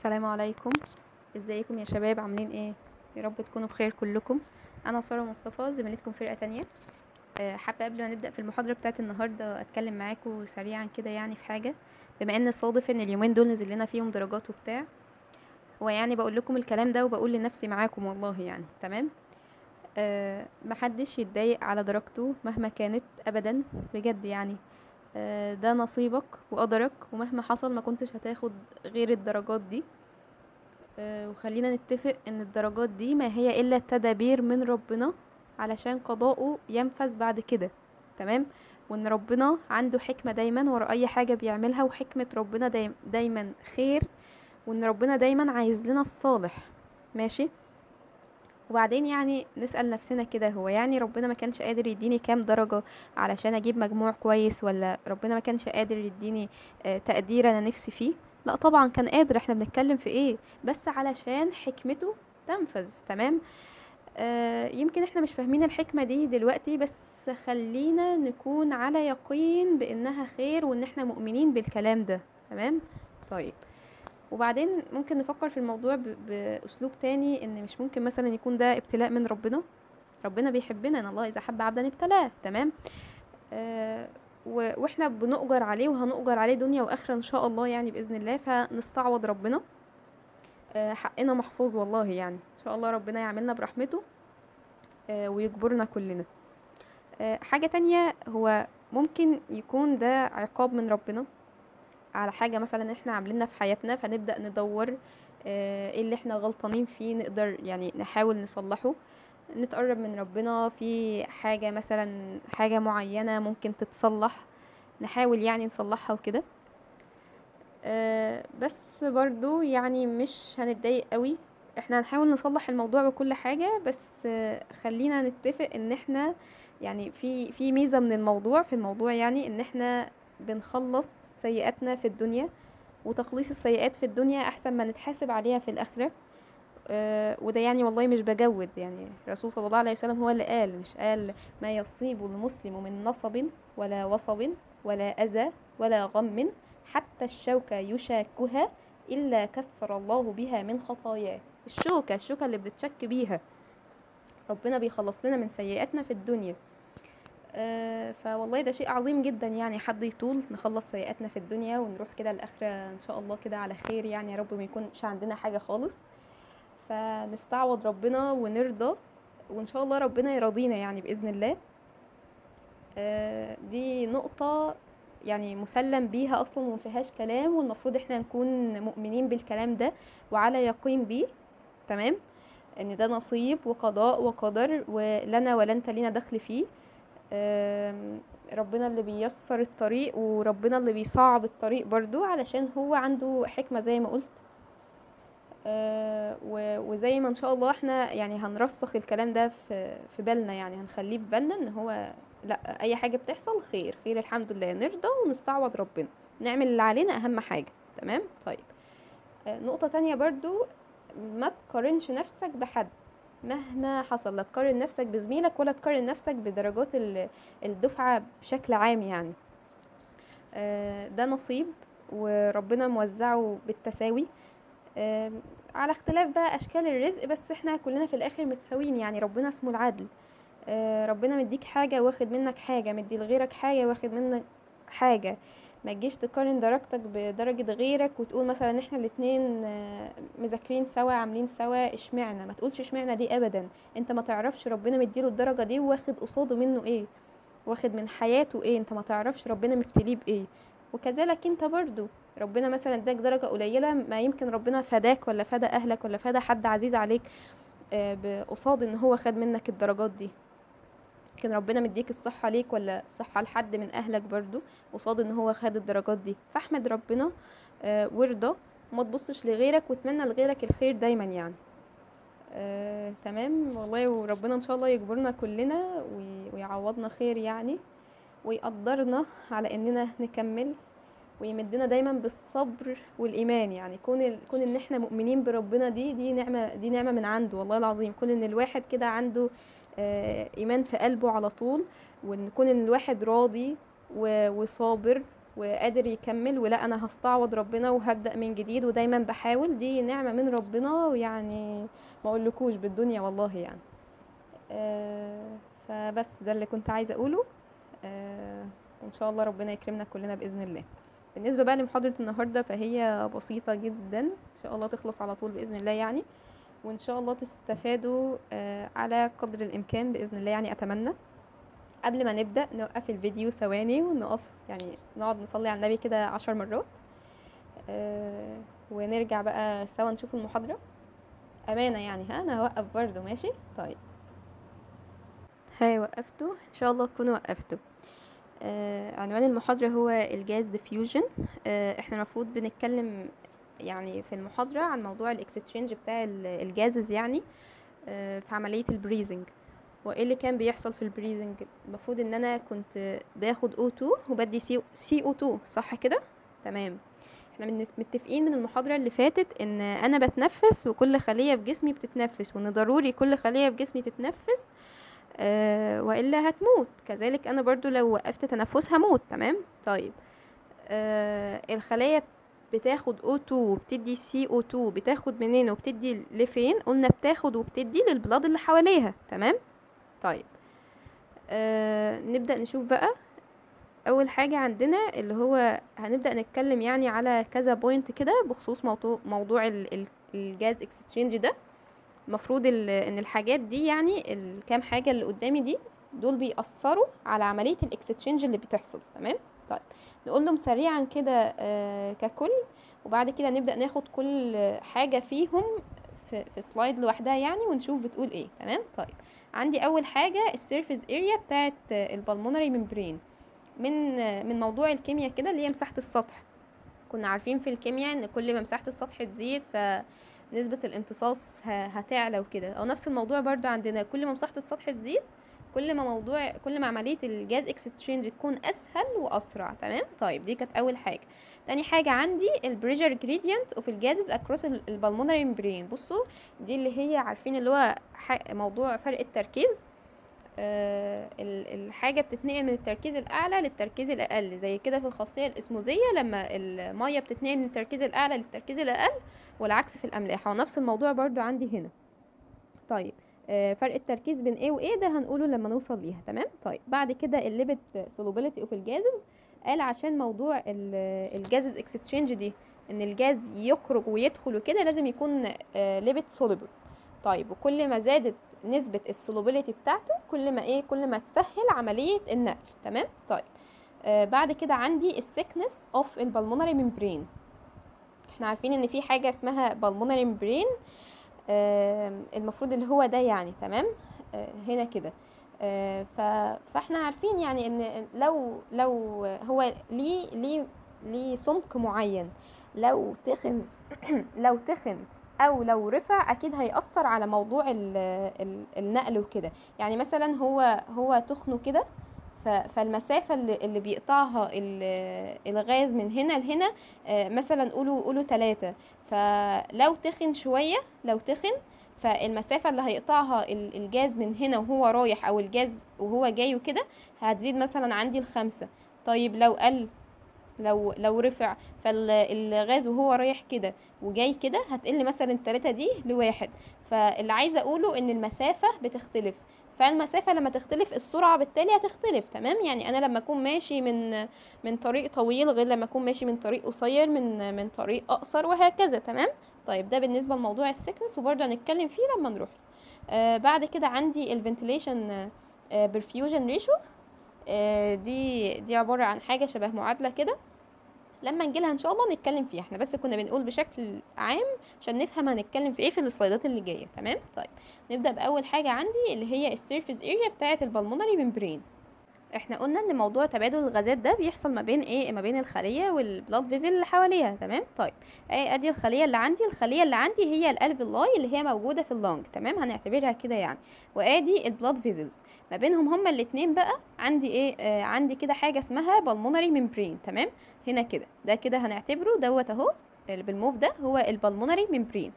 السلام عليكم. ازيكم يا شباب؟ عاملين إيه؟ يا رب تكونوا بخير كلكم. أنا سارة مصطفى زميلتكم فرقة تانية. آه، حابة قبل ما نبدأ في المحاضرة بتاعت النهارده أتكلم معاكم سريعا كده يعني في حاجة. بما إن صادف إن اليومين دول نزل لنا فيهم درجات وبتاع هو يعني بقول لكم الكلام ده وبقول لنفسي معاكم والله يعني تمام؟ أه محدش يتضايق على درجته مهما كانت ابدا بجد يعني. ده نصيبك وقدرك ومهما حصل ما كنتش هتاخد غير الدرجات دي. أه وخلينا نتفق إن الدرجات دي ما هي إلا تدابير من ربنا علشان قضاؤه ينفذ بعد كده تمام؟ وإن ربنا عنده حكمة دايما ورا أي حاجة بيعملها وحكمة ربنا دايما خير وإن ربنا دايما عايز لنا الصالح ماشي؟ وبعدين يعني نسأل نفسنا كده هو يعني ربنا ما كانش قادر يديني كام درجة علشان أجيب مجموع كويس ولا ربنا ما كانش قادر يديني آه، تقدير أنا نفسي فيه؟ لا طبعا كان قادر. إحنا بنتكلم في إيه؟ بس علشان حكمته تنفذ تمام؟ آه يمكن إحنا مش فاهمين الحكمة دي دلوقتي بس خلينا نكون على يقين بإنها خير وإن إحنا مؤمنين بالكلام ده تمام؟ طيب. وبعدين ممكن نفكر في الموضوع بأسلوب تاني إن مش ممكن مثلا يكون ده ابتلاء من ربنا. ربنا بيحبنا إن الله إذا حب عبدا ابتلاه تمام؟ آه وإحنا بنؤجر عليه وهنؤجر عليه دنيا وآخرة إن شاء الله يعني بإذن الله فنستعوض ربنا. آه حقنا محفوظ والله يعني. إن شاء الله ربنا يعملنا برحمته آه ويجبرنا كلنا. آه حاجة تانية هو ممكن يكون ده عقاب من ربنا. على حاجة مثلا إحنا عاملينها في حياتنا فنبدأ ندور آه، إيه اللي إحنا غلطانين فيه نقدر يعني نحاول نصلحه. نتقرب من ربنا في حاجة مثلا حاجة معينة ممكن تتصلح نحاول يعني نصلحها وكده. آه، بس برضو يعني مش هنتضايق قوي. إحنا هنحاول نصلح الموضوع وكل حاجة بس خلينا نتفق إن إحنا يعني في في ميزة من الموضوع في الموضوع يعني إن إحنا بنخلص سيئاتنا في الدنيا وتخليص السيئات في الدنيا أحسن ما نتحاسب عليها في الآخرة. أه وده يعني والله مش بجود يعني الرسول صلى الله عليه وسلم هو اللي قال مش قال ما يصيب المسلم من نصب ولا وصب ولا أذى ولا غم حتى الشوكة يشاكها إلا كفر الله بها من خطاياه. الشوكة الشوكة اللي بنتشك بيها. ربنا بيخلص لنا من سيئاتنا في الدنيا. فوالله ده شيء عظيم جدا يعني حد يطول نخلص سيئاتنا في الدنيا ونروح كده الاخره إن شاء الله كده على خير يعني يا رب ما يكونش عندنا حاجة خالص. فنستعوض ربنا ونرضى وإن شاء الله ربنا يرضينا يعني بإذن الله. آه، دي نقطة يعني مسلم بيها أصلا وما فيهاش كلام والمفروض إحنا نكون مؤمنين بالكلام ده وعلى يقين بيه. تمام؟ إن ده نصيب وقضاء وقدر ولنا ولا انت لينا دخل فيه. ربنا اللي بيسر الطريق وربنا اللي بيصعب الطريق برضو علشان هو عنده حكمة زي ما قلت. آه، وزي ما إن شاء الله إحنا يعني هنرسخ الكلام ده في في بالنا يعني هنخليه في بالنا إن هو لأ أي حاجة بتحصل خير خير الحمد لله نرضى ونستعوض ربنا نعمل اللي علينا أهم حاجة تمام؟ طيب. آه، نقطة تانية برضو ما تقارنش نفسك بحد. مهما حصل لا تقارن نفسك بزميلك ولا تقارن نفسك بدرجات ال- الدفعة بشكل عام يعني. آه، ده نصيب وربنا موزعه بالتساوي. آم، على اختلاف بقى أشكال الرزق بس إحنا كلنا في الآخر متساويين يعني ربنا اسمه العدل. آه، ربنا مديك حاجة واخد منك حاجة مدي لغيرك حاجة واخد منك حاجة. ما تجيش تقارن درجتك بدرجة غيرك وتقول مثلا إحنا الاتنين آه، مذاكرين سوا عاملين سوا اشمعنا ما تقولش اشمعنا دي ابدا. أنت ما تعرفش ربنا مديله الدرجة دي واخد قصاده منه إيه؟ واخد من حياته إيه؟ أنت ما تعرفش ربنا مبتليه بإيه. وكذلك أنت برضو ربنا مثلا إداك درجة قليلة ما يمكن ربنا فداك ولا فدى أهلك ولا فدى حد عزيز عليك آه، بقصاد إن هو خد منك الدرجات دي. كان ربنا مديك الصحة ليك ولا صحة لحد من أهلك برضو قصاد إن هو خد الدرجات دي. فاحمد ربنا آه وارضى وما تبصش لغيرك واتمنى لغيرك الخير دايما يعني. آه تمام. والله وربنا إن شاء الله يجبرنا كلنا وي- ويعوضنا خير يعني ويقدرنا على إننا نكمل ويمدنا دايما بالصبر والإيمان يعني. كون ال... كون إن إحنا مؤمنين بربنا دي دي نعمة دي نعمة من عنده والله العظيم. كون إن الواحد كده عنده إيمان في قلبه على طول وإن يكون إن الواحد راضي وصابر وقادر يكمل ولا أنا هستعوض ربنا وهبدأ من جديد ودايما بحاول دي نعمة من ربنا ويعني ما أقولكوش بالدنيا والله يعني. آه فبس ده اللي كنت عايزة أقوله. آه وان شاء الله ربنا يكرمنا كلنا بإذن الله. بالنسبة بقى لمحاضرة النهارده فهي بسيطة جدا إن شاء الله تخلص على طول بإذن الله يعني. وإن شاء الله تستفادوا آه على قدر الإمكان بإذن الله. يعني أتمنى قبل ما نبدأ نوقف الفيديو ثواني ونقف يعني نقعد نصلي على النبي كده عشر مرات. آه ونرجع بقى سوا نشوف المحاضرة. أمانة يعني ها؟ أنا هوقف برضو ماشي؟ طيب. هاي وقفتوا إن شاء الله تكونوا وقفتوا. آه عنوان المحاضرة هو ال gas diffusion إحنا المفروض بنتكلم يعني في المحاضرة عن موضوع الاكستشينج بتاع ال- ال gases يعني آه في عملية ال breathing. وإيه اللي كان بيحصل في ال breathing؟ المفروض إن أنا كنت باخد O2 وبدي سي أو 2 صح كده؟ تمام. إحنا متفقين من المحاضرة اللي فاتت إن أنا بتنفس وكل خلية في جسمي بتتنفس وإن ضروري كل خلية في جسمي تتنفس آه وإلا هتموت. كذلك أنا برضو لو وقفت تنفس هموت تمام؟ طيب. آه الخلايا بتاخد O2 وبتدي CO2 بتاخد منين وبتدي لفين؟ قلنا بتاخد وبتدي للبلاد اللي حواليها تمام؟ طيب. آه نبدأ نشوف بقى. أول حاجة عندنا اللي هو هنبدأ نتكلم يعني على كذا point كده بخصوص موضوع موضوع ال- ال- ال gas exchange ده. المفروض ال- إن الحاجات دي يعني الكام حاجة اللي قدامي دي دول بيأثروا على عملية الاكستشينج اللي بتحصل تمام؟ طيب. نقول لهم سريعا كده آه ككل وبعد كده نبدأ ناخد كل حاجة فيهم في, slide لوحدها يعني ونشوف بتقول إيه. تمام؟ طيب. عندي أول حاجة ال surface area بتاعت ال pulmonary membrane من من موضوع الكيمياء كده اللي هي مساحة السطح. كنا عارفين في الكيمياء إن كل ما مساحة السطح تزيد فنسبة الامتصاص ه- هتعلى وكده. أو نفس الموضوع برضو عندنا كل ما مساحة السطح تزيد كل ما موضوع كل ما عملية ال gas exchange تكون أسهل وأسرع تمام؟ طيب دي كانت أول حاجة. تاني حاجة عندي ال pressure gradient of ال gases across ال pulmonary membrane بصوا دي اللي هي عارفين اللي هو موضوع فرق التركيز. آه، ال- الحاجة بتتنقل من التركيز الأعلى للتركيز الأقل زي كده في الخاصية الإسموزية لما المية بتتنقل من التركيز الأعلى للتركيز الأقل والعكس في الأملاح. ونفس الموضوع برضو عندي هنا. طيب فرق التركيز بين A و A ده هنقوله لما نوصل ليها تمام؟ طيب بعد كده ال lipid solubility of الجازز قال عشان موضوع ال gases exchange دي إن الجاز يخرج ويدخل وكده لازم يكون lipid soluble. طيب وكل ما زادت نسبة ال solubility بتاعته كل ما إيه؟ كل ما تسهل عملية النقل تمام؟ طيب آه بعد كده عندي ال thickness of ال pulmonary membrane إحنا عارفين إن في حاجة اسمها pulmonary membrane آه المفروض اللي هو ده يعني تمام؟ آه هنا كده. آه فاحنا عارفين يعني إن لو لو هو ليه ليه ليه سمك معين لو تخن لو تخن أو لو رفع أكيد هيأثر على موضوع ال ال النقل وكده. يعني مثلا هو هو تخنه كده فالمسافة اللي, بيقطعها ال- الغاز من هنا لهنا آه، مثلا قولوا قولوا تلاتة. فلو تخن شوية لو تخن فالمسافة اللي هيقطعها ال- الجاز من هنا وهو رايح أو الجاز وهو جاي وكده هتزيد مثلا عندي الخمسة طيب لو قل لو لو رفع فالغاز وهو رايح كده وجاي كده هتقل مثلا التلاتة دي لواحد. فاللي عايزة أقوله إن المسافة بتختلف. فالمسافة لما تختلف السرعة بالتالي هتختلف تمام؟ يعني أنا لما أكون ماشي من من طريق طويل غير لما أكون ماشي من طريق قصير من من طريق أقصر وهكذا تمام؟ طيب ده بالنسبة لموضوع ال thickness وبرضه هنتكلم فيه لما نروح. آه بعد كده عندي ال ventilation perfusion ratio دي دي عبارة عن حاجة شبه معادلة كده. لما نجيلها إن شاء الله نتكلم فيها. إحنا بس كنا بنقول بشكل عام عشان نفهم هنتكلم في إيه في السلايدات اللي جاية. تمام؟ طيب نبدأ بأول حاجة عندي اللي هي ال surface area بتاعة ال pulmonary membrane إحنا قلنا ان موضوع تبادل الغازات ده بيحصل ما بين إيه؟ ما بين الخلية وال blood vessel اللي حواليها تمام؟ طيب إيه ادي الخلية اللي عندي. الخلية اللي عندي هي ال alveoli اللي هي موجودة في ال lung تمام؟ هنعتبرها كده يعني. وادي ال blood vessels ما بينهم هما الاتنين بقى عندي إيه؟ آه عندي كده حاجة اسمها pulmonary membrane تمام؟ هنا كده. ده كده هنعتبره دوت اهو بالموف ده هو ال pulmonary membrane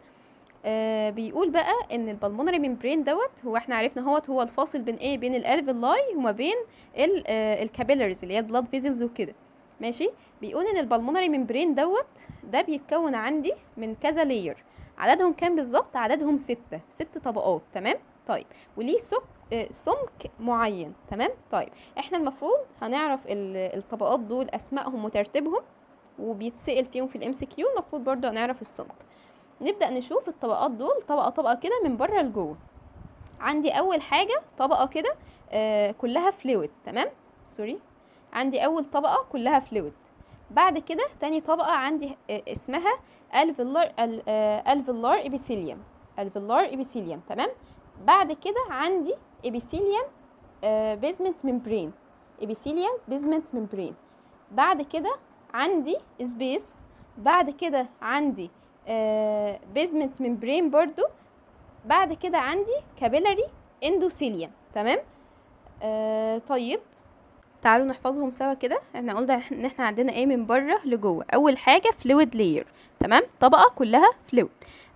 آه بيقول بقى إن ال pulmonary membrane دوت هو إحنا عرفنا هوت هو الفاصل بين إيه بين ال alveoli وما بين ال capillaries اللي هي ال blood vessels وكده. ماشي؟ بيقول إن ال pulmonary membrane دوت ده بيتكون عندي من كذا layer عددهم كام بالظبط؟ عددهم ستة. ست طبقات. تمام؟ طيب. وليه سك آه، سمك معين. تمام؟ طيب. إحنا المفروض هنعرف ال- الطبقات دول أسمائهم وترتيبهم وبيتسأل فيهم في ال MCQ المفروض برضو هنعرف السمك. نبدأ نشوف الطبقات دول طبقة طبقة كده من بره لجوه. عندي أول حاجة طبقة كده آه كلها fluid تمام؟ sorry عندي أول طبقة كلها fluid بعد كده تاني طبقة عندي آه اسمها alveolar ال- alveolar epithelium alveolar epithelium تمام؟ بعد كده عندي epithelium basement membrane epithelium basement membrane بعد كده عندي space بعد كده عندي basement membrane برضو. بعد كده عندي capillary endothelium تمام؟ آه طيب. تعالوا نحفظهم سوا كده. إحنا قلنا إن إحنا عندنا إيه من بره لجوه. أول حاجة fluid layer تمام؟ طبقة كلها fluid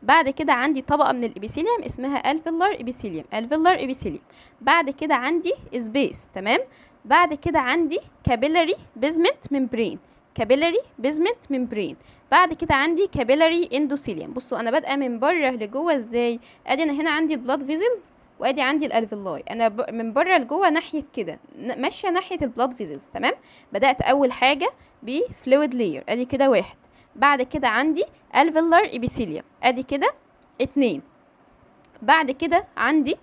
بعد كده عندي طبقة من ال epithelium اسمها alveolar epithelium alveolar epithelium بعد كده عندي space تمام؟ بعد كده عندي capillary basement membrane capillary basement membrane بعد كده عندي capillary endothelium بصوا أنا بادئة من بره لجوه إزاي؟ أدي أنا هنا عندي blood vessels وأدي عندي ال alveoli أنا ب... من بره لجوه ناحية كده ماشية ناحية ال blood vessels تمام؟ بدأت أول حاجة ب fluid layer أدي كده واحد. بعد كده عندي alveolar epithelium أدي كده اتنين. بعد كده عندي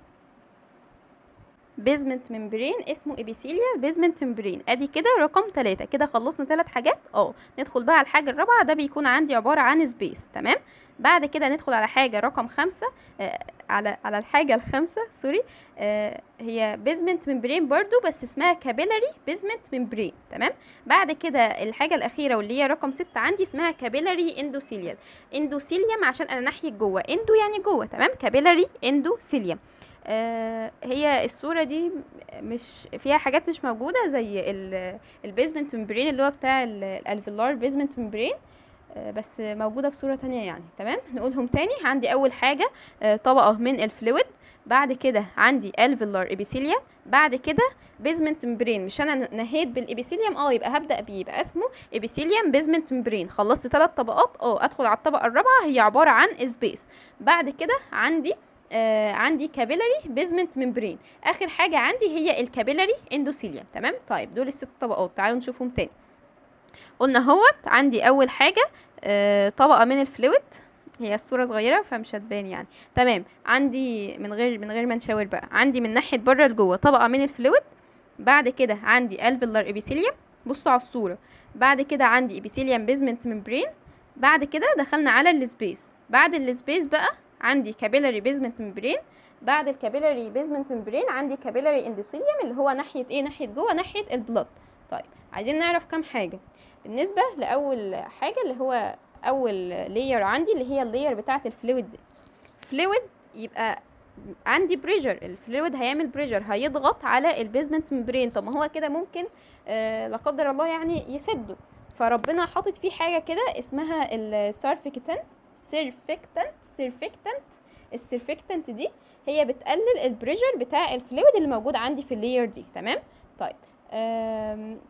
basement membrane اسمه epithelial basement membrane ادي كده رقم ثلاثة كده خلصنا ثلاث حاجات. آه ندخل بقى على الحاجة الرابعة. ده بيكون عندي عبارة عن space تمام؟ بعد كده ندخل على حاجة رقم خمسة. آه على على الحاجة الخامسة sorry. آه هي basement membrane برضو بس اسمها capillary basement membrane تمام؟ بعد كده الحاجة الأخيرة واللي هي رقم ستة عندي اسمها capillary endothelial endothelium عشان أنا ناحية جوه. endo يعني جوه. تمام؟ capillary endothelium آه هي الصورة دي مش فيها حاجات مش موجودة زي ال basement membrane اللي هو بتاع ال alveolar basement membrane بس موجودة في صورة تانية يعني. تمام؟ نقولهم تاني. عندي أول حاجة آه، طبقة من ال fluid بعد كده عندي alveolar epithelium بعد كده basement membrane. مش أنا نهيت بال epithelium آه يبقى هبدأ بيه. يبقى اسمه epithelium basement membrane. خلصت ثلاث طبقات. آه أدخل على الطبقة الرابعة. هي عبارة عن space بعد كده عندي آه عندي capillary basement membrane آخر حاجة عندي هي ال capillary endothelium تمام؟ طيب دول الست طبقات. تعالوا نشوفهم تاني. قلنا اهوت عندي أول حاجة آه طبقة من ال fluid هي الصورة صغيرة فمش هتبان يعني. تمام. عندي من غير من غير ما نشاور بقى. عندي من ناحية بره لجوه طبقة من ال fluid بعد كده عندي alveolar epithelium بصوا على الصورة. بعد كده عندي epithelium basement membrane بعد كده دخلنا على ال space بعد ال space بقى عندي capillary basement membrane بعد ال capillary basement membrane عندي capillary endothelium اللي هو ناحية إيه؟ ناحية جوه ناحية ال blood طيب عايزين نعرف كام حاجة؟ بالنسبة لأول حاجة اللي هو أول layer عندي اللي هي ال layer بتاعة ال fluid fluid يبقى عندي pressure ال fluid هيعمل pressure هيضغط على ال basement membrane طب ما هو كده ممكن آه لا قدر الله يعني يسده. فربنا حاطط فيه حاجة كده اسمها ال surfactant surfactant surfactant ال surfactant دي هي بتقلل ال pressure بتاع ال fluid اللي موجود عندي في ال layer دي تمام؟ طيب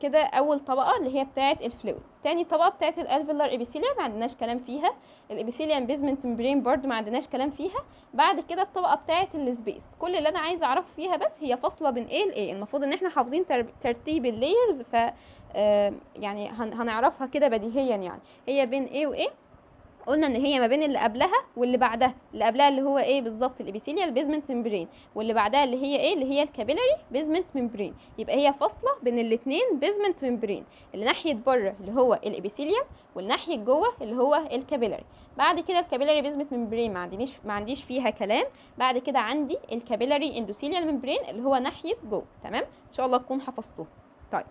كده أول طبقة اللي هي بتاعه ال fluid. تاني طبقة بتاعه ال alveolar epithelium ما عندناش كلام فيها. ال epithelium basement membrane برضو ما عندناش كلام فيها. بعد كده الطبقة بتاعه ال space كل اللي أنا عايزة أعرفه فيها بس هي فاصلة بين إيه لايه المفروض إن إحنا حافظين تر- ترتيب ال layers ف يعني هن- هنعرفها كده بديهيا يعني. هي بين إيه وايه قلنا إن هي ما بين اللي قبلها واللي بعدها اللي قبلها اللي هو إيه بالظبط؟ ال epithelial basement membrane واللي بعدها اللي هي إيه؟ اللي هي ال capillary basement membrane يبقى هي فاصلة بين الاثنين basement membrane اللي ناحية بره اللي هو ال epithelial والناحية جوه اللي هو ال capillary. بعد كده ال capillary basement membrane ما عنديش ما عنديش فيها كلام. بعد كده عندي ال capillary endothelial membrane اللي هو ناحية جوه تمام؟ إن شاء الله تكون حفظتوه. طيب.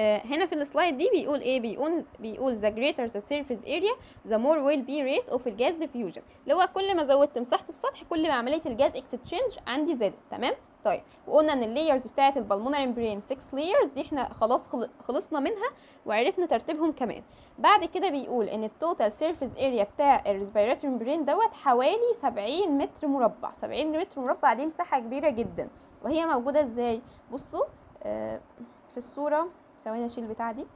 هنا في ال slide دي بيقول إيه؟ بيقول بيقول the greater the surface area the more will be rate of ال gas diffusion. اللي هو كل ما زودت مساحة السطح كل ما عملية ال gas exchange عندي زادت. تمام؟ طيب وقلنا إن ال layers بتاعة ال pulmonary membrane 6 layers دي إحنا خلاص خل- خلصنا منها وعرفنا ترتيبهم كمان. بعد كده بيقول إن ال total surface area بتاع ال respiratory membrane دوت حوالي 70 متر مربع. 70 متر مربع دي مساحة كبيرة جدا. وهي موجودة إزاي؟ بصوا آه في الصورة ثواني أشيل البتاعة دي.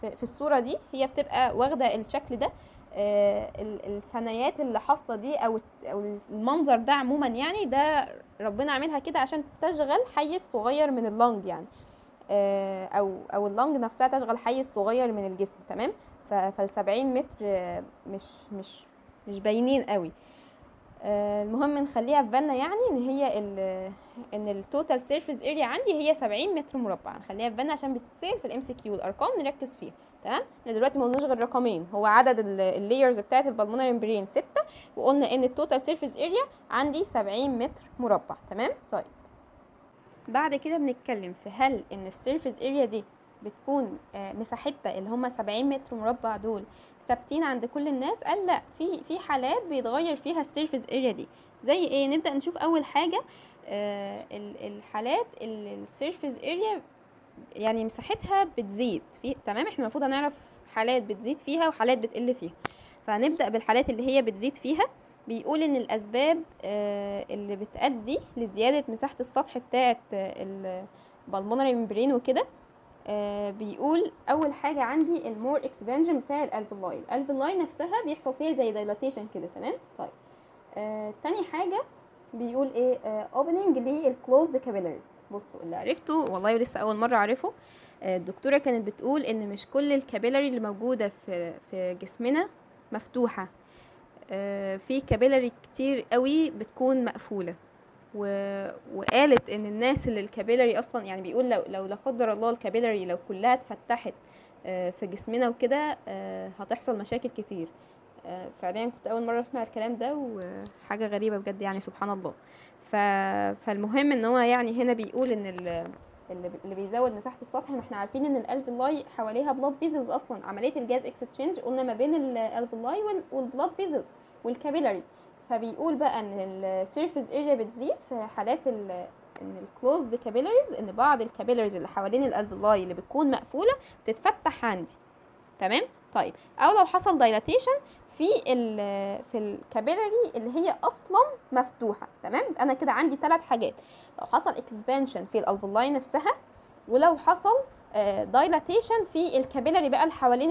في, الصورة دي هي بتبقى واخدة الشكل ده آه، ال- الثنايات اللي حاصلة دي أو أو المنظر ده عموما يعني ده ربنا عاملها كده عشان تشغل حيز صغير من ال lung يعني آه، أو أو ال lung نفسها تشغل حيز صغير من الجسم تمام؟ فال 70 متر مش مش مش باينين قوي. المهم نخليها في بالنا يعني إن هي ال إن ال total surface area عندي هي 70 متر مربع. نخليها في بالنا عشان بتتسال في ال MCQ الارقام نركز فيها. تمام؟ إحنا دلوقتي ما قلناش غير رقمين. هو عدد ال layers بتاعه ال pulmonary membrane 6 وقلنا إن ال total surface area عندي 70 متر مربع. تمام؟ طيب. بعد كده بنتكلم في هل إن ال surface area دي بتكون آه، مساحتها اللي هم 70 متر مربع دول ثابتين عند كل الناس قال لأ في في حالات بيتغير فيها ال surface area دي. زي إيه؟ نبدأ نشوف أول حاجة آه ال- الحالات اللي ال surface area يعني مساحتها بتزيد في تمام؟ إحنا المفروض هنعرف حالات بتزيد فيها وحالات بتقل فيها. فهنبدأ بالحالات اللي هي بتزيد فيها. بيقول إن الأسباب آه اللي بتؤدي لزيادة مساحة السطح بتاعة ال pulmonary membrane وكده آه بيقول أول حاجة عندي ال more expansion بتاع ال alveoli ال alveoli نفسها بيحصل فيها زي dilatation كده تمام؟ طيب. آه تاني حاجة بيقول إيه؟ opening لل closed capillaries بصوا اللي عرفته والله لسه أول مرة أعرفه. آه الدكتورة كانت بتقول إن مش كل ال capillary اللي موجودة في في جسمنا مفتوحة. في capillary كتير قوي بتكون مقفولة. و... وقالت إن الناس اللي ال capillary أصلا يعني بيقول لو لو لا قدر الله ال capillary لو كلها اتفتحت آه، في جسمنا وكده آه، هتحصل مشاكل كتير. آه، فعليا كنت أول مرة أسمع الكلام ده وحاجة غريبة بجد يعني سبحان الله. ف... فالمهم إن هو يعني هنا بيقول إن ال... اللي بيزود مساحة السطح ما إحنا عارفين إن ال alveoli حواليها blood vessels أصلا. عملية ال gas exchange قلنا ما بين ال alveoli وال blood vessels وال capillary فبيقول بقى إن ال surface area بتزيد في حالات ال إن ال closed capillaries إن بعض ال capillaries اللي حوالين ال alveoli اللي بتكون مقفولة بتتفتح عندي. تمام؟ طيب أو لو حصل dilatation في ال في ال capillary اللي هي أصلا مفتوحة. تمام؟ أنا كده عندي ثلاث حاجات. لو حصل expansion في ال alveoli نفسها ولو حصل dilatation في ال capillary بقى اللي حوالين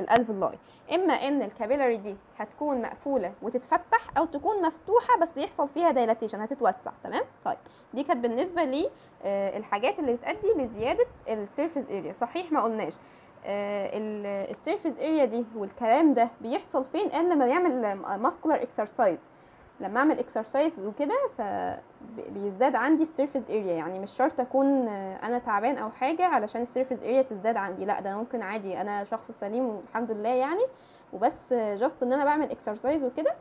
ال alveoli إما إن ال capillary دي هتكون مقفولة وتتفتح أو تكون مفتوحة بس يحصل فيها dilatation هتتوسع. تمام؟ طيب دي كانت بالنسبة لي الحاجات اللي بتؤدي لزيادة ال surface area صحيح ما قلناش. ال surface area دي والكلام ده بيحصل فين؟ قال لما بيعمل muscular exercise لما أعمل exercise وكده فبيزداد عندي ال surface area يعني مش شرط أكون أنا تعبان أو حاجة علشان ال surface area تزداد عندي. لأ ده ممكن عادي. أنا شخص سليم والحمد لله يعني. وبس just إن أنا بعمل exercise وكده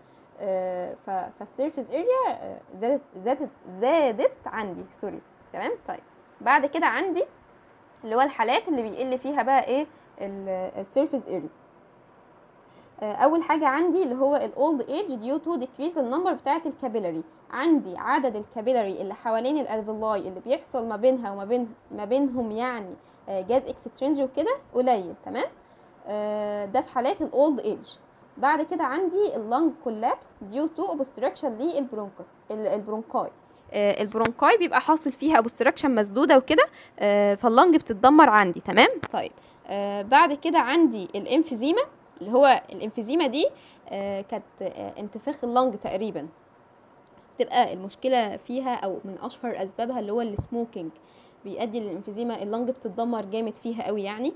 فال surface area زادت زادت زادت عندي. sorry. تمام؟ طيب. بعد كده عندي اللي هو الحالات اللي بيقل فيها بقى إيه ال surface area أول حاجة عندي اللي هو ال old age due to decrease ال number بتاعة ال capillary عندي عدد ال capillary اللي حوالين ال alveoli اللي بيحصل ما بينها وما بين ما بينهم يعني gas exchange وكده قليل تمام؟ ده في حالات ال old age بعد كده عندي ال lung collapse due to obstruction لل bronchus ال bronchi ال bronchi بيبقى حاصل فيها obstruction مسدودة وكده فال lung بتتدمر عندي تمام؟ طيب بعد كده عندي ال emphysema اللي هو ال emphysema دي آه كانت آه انتفاخ ال lung تقريبا. تبقى المشكلة فيها أو من أشهر أسبابها اللي هو ال smoking. بيؤدي لل emphysema ال lung بتتدمر جامد فيها قوي يعني.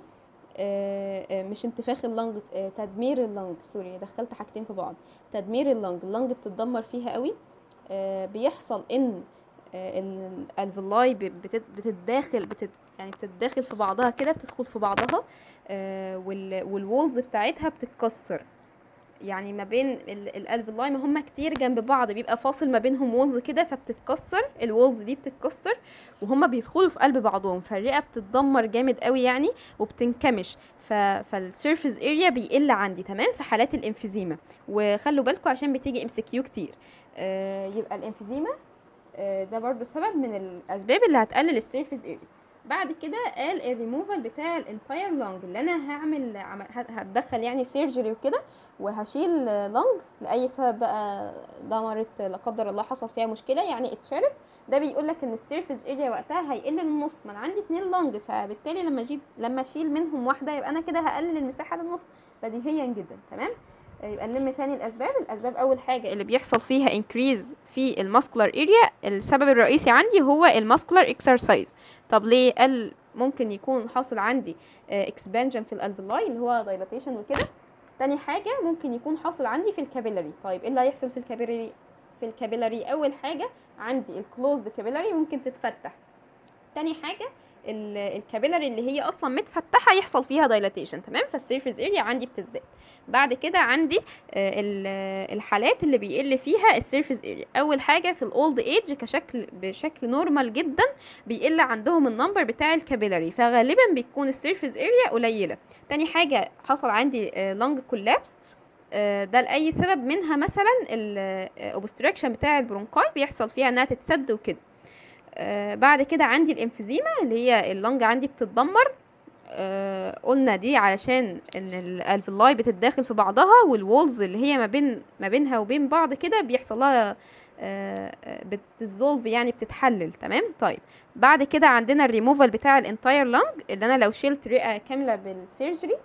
آه مش انتفاخ ال lung تدمير ال lung sorry دخلت حاجتين في بعض. تدمير ال lung ال lung بتتدمر فيها قوي بيحصل إن ال alveoli بتتداخل بتت يعني بتتداخل في بعضها كده بتدخل في بعضها آه وال walls بتاعتها بتتكسر. يعني ما بين ال alveoli ما هم كتير جنب بعض بيبقى فاصل ما بينهم walls كده فبتتكسر ال walls دي بتتكسر وهم بيدخلوا في قلب بعضهم فالرئة بتتدمر جامد قوي يعني وبتنكمش فال surface area بيقل عندي تمام؟ في حالات ال emphysema. وخلوا بالكم عشان بتيجي MCQ كتير. آه يبقى ال emphysema ده برضو سبب من الأسباب اللي هتقلل ال surface area بعد كده قال الريموفال بتاع ال entire lung اللي أنا هعمل هتدخل يعني surgery وكده وهشيل lung لأي سبب بقى دمرت لا قدر الله حصل فيها مشكلة يعني اتشالت. ده بيقول لك إن ال surface area وقتها هيقل للنص ما أنا عندي اتنين lung فبالتالي لما أجيب لما أشيل منهم واحدة يبقى أنا كده هقلل المساحة للنص. بديهيا جدا تمام؟ يبقى نلم تاني الأسباب. الأسباب أول حاجة اللي بيحصل فيها increase في ال muscular area السبب الرئيسي عندي هو ال muscular exercise طب ليه؟ قال ممكن يكون حاصل عندي expansion في ال alveoli اللي هو dilatation وكده. تاني حاجة ممكن يكون حاصل عندي في ال capillary طيب إيه اللي هيحصل في ال capillary في ال capillary أول حاجة عندي ال closed capillary ممكن تتفتح. تاني حاجة ال capillary اللي هي أصلا متفتحة يحصل فيها dilatation تمام؟ فال surface area عندي بتزداد. بعد كده عندي الحالات اللي بيقل فيها ال surface area أول حاجة في ال old age كشكل بشكل normal جدا بيقل عندهم ال number بتاع ال capillary فغالبا بيكون ال surface area قليلة. تاني حاجة حصل عندي lung collapse ده لأي سبب؟ منها مثلا ال obstruction بتاع ال bronchi بيحصل فيها إنها تتسد وكده. آه بعد كده عندي ال emphysema اللي هي ال lung عندي بتتدمر. آه قلنا دي علشان إن ال alveoli بتتداخل في بعضها وال walls اللي هي ما بين ما بينها وبين بعض كده بيحصل لها آه بت dissolve يعني بتتحلل. تمام؟ طيب. بعد كده عندنا الريموفال بتاع ال entire lung اللي أنا لو شلت رئة كاملة بال surgery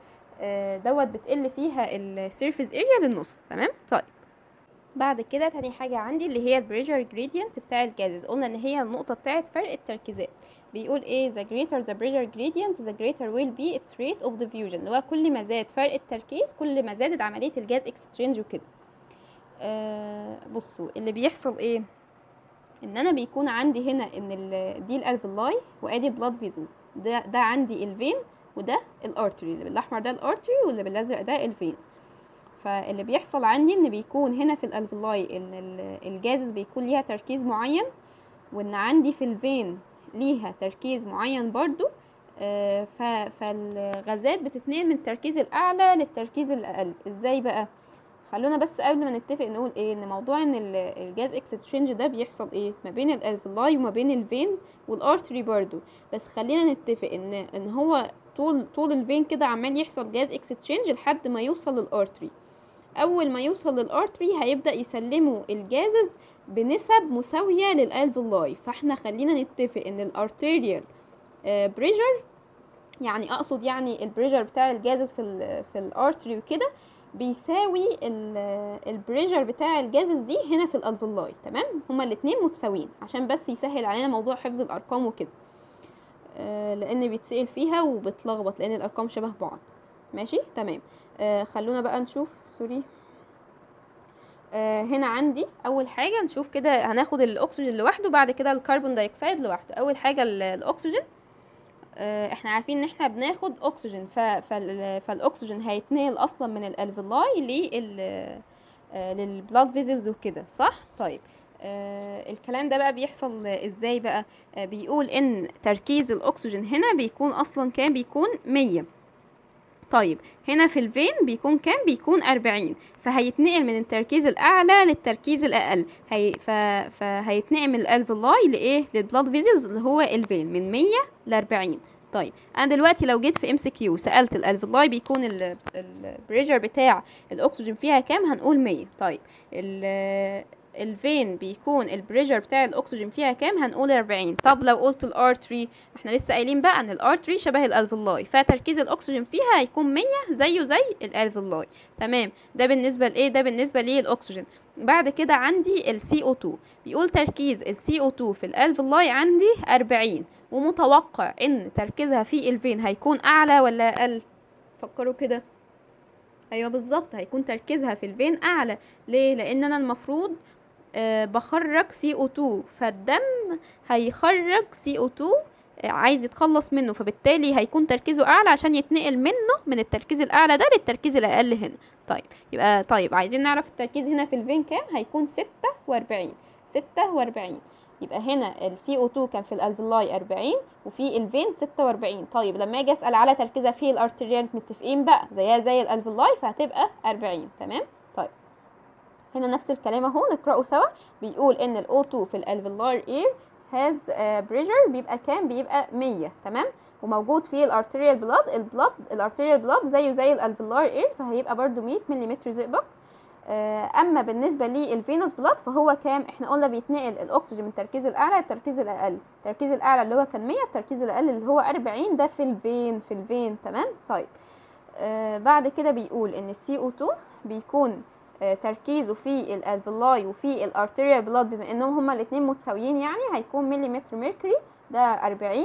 دوت بتقل فيها ال surface area للنص. تمام؟ طيب. بعد كده تاني حاجة عندي اللي هي ال pressure gradient بتاع ال gases. قلنا إن هي النقطة بتاعت فرق التركيزات. بيقول إيه؟ The greater the pressure gradient the greater will be its rate of diffusion. اللي هو كل ما زاد فرق التركيز كل ما زادت عملية ال gas exchange وكده. آه بصوا اللي بيحصل إيه؟ إن أنا بيكون عندي هنا إن دي ال alveoli وأدي ال blood vessels ده ده عندي ال vein وده ال artery اللي بالأحمر ده ال artery واللي بالأزرق ده ال vein فاللي بيحصل عندي إن بيكون هنا في ال alveoli إن ال gases بيكون ليها تركيز معين وإن عندي في ال vein ليها تركيز معين برضو آه فالغازات بتتنقل من التركيز الأعلى للتركيز الأقل. إزاي بقى؟ خلونا بس قبل ما نتفق نقول إيه إن موضوع إن ال gas exchange ده بيحصل إيه؟ ما بين ال alveoli وما بين ال vein وال artery برضو. بس خلينا نتفق إن إن هو طول طول ال vein كده عمال يحصل gas exchange لحد ما يوصل لل artery أول ما يوصل لل artery هيبدأ يسلموا ال gases بنسب مساوية لل alveoli فإحنا خلينا نتفق إن ال arterial pressure يعني أقصد يعني ال pressure بتاع ال gases في ال في ال artery وكده بيساوي ال pressure بتاع ال gases دي هنا في ال alveoli تمام؟ هما الاتنين متساويين. عشان بس يسهل علينا موضوع حفظ الأرقام وكده. آه لأن بيتسأل فيها وبتلخبط لأن الأرقام شبه بعض. ماشي؟ تمام. آه خلونا بقى نشوف sorry. آه هنا عندي أول حاجة نشوف كده هناخد الأكسجين لوحده بعد كده ال carbon dioxide لوحده. أول حاجة الأكسجين. آه إحنا عارفين إن إحنا بناخد أكسجين فالأكسجين هيتنقل أصلا من ال alveoli لل لل blood vessels وكده صح؟ طيب. آه الكلام ده بقى بيحصل إزاي بقى؟ آه بيقول إن تركيز الأكسجين هنا بيكون أصلا كام؟ بيكون مية. طيب هنا في ال vein بيكون كام؟ بيكون أربعين. فهيتنقل من التركيز الأعلى للتركيز الأقل. هي ف... فهيتنقل من ال alveoli لإيه لل blood vessels اللي هو ال vein من مية لأربعين طيب أنا دلوقتي لو جيت في MCQ سألت ال alveoli بيكون ال pressure بتاع الأكسجين فيها كام؟ هنقول 100 طيب ال vein بيكون ال pressure بتاع الاكسجين فيها كام؟ هنقول 40 طب لو قلت ال artery إحنا لسه قايلين بقى إن ال artery شبه ال alveoli فتركيز الاكسجين فيها هيكون 100 زيه زي ال alveoli تمام؟ ده بالنسبة لإيه؟ ده بالنسبة للاكسجين بعد كده عندي ال CO2 بيقول تركيز ال CO2 في ال alveoli عندي 40 ومتوقع إن تركيزها في ال vein هيكون أعلى ولا أقل؟ فكروا كده. أيوه بالظبط هيكون تركيزها في الفين أعلى. ليه؟ لأن أنا المفروض بخرج CO2 فالدم هيخرج CO2 آه عايز يتخلص منه فبالتالي هيكون تركيزه أعلى عشان يتنقل منه من التركيز الأعلى ده للتركيز الأقل هنا. طيب يبقى طيب عايزين نعرف التركيز هنا في الفين كام؟ هيكون ستة وأربعين. ستة وأربعين. يبقى هنا ال CO2 كان في الالفيلاي 40 وفي ال vein 46 طيب لما أجي أسأل على تركيزها في ال arterial متفقين بقى زيها زي ال alveoli فهتبقى 40 تمام؟ هنا نفس الكلام اهو نقرأه سوا. بيقول إن ال O2 في ال alveolar air has pressure بيبقى كام؟ بيبقى 100 تمام؟ وموجود فيه ال arterial blood ال blood ال arterial blood زيه زي ال alveolar air فهيبقى برده 100 ملم زئبق. آه، أما بالنسبة لل venous blood فهو كام؟ إحنا قلنا بيتنقل الاكسجين من التركيز الأعلى للتركيز الأقل. التركيز الأعلى اللي هو كان 100 التركيز الأقل اللي هو 40 ده في ال vein في ال vein تمام؟ طيب. آه بعد كده بيقول إن الـ CO2 بيكون تركيزه في الـ alveoli وفي الـ arterial blood بما إنهم هما الاثنين متساويين يعني هيكون millimeter mercury ده 40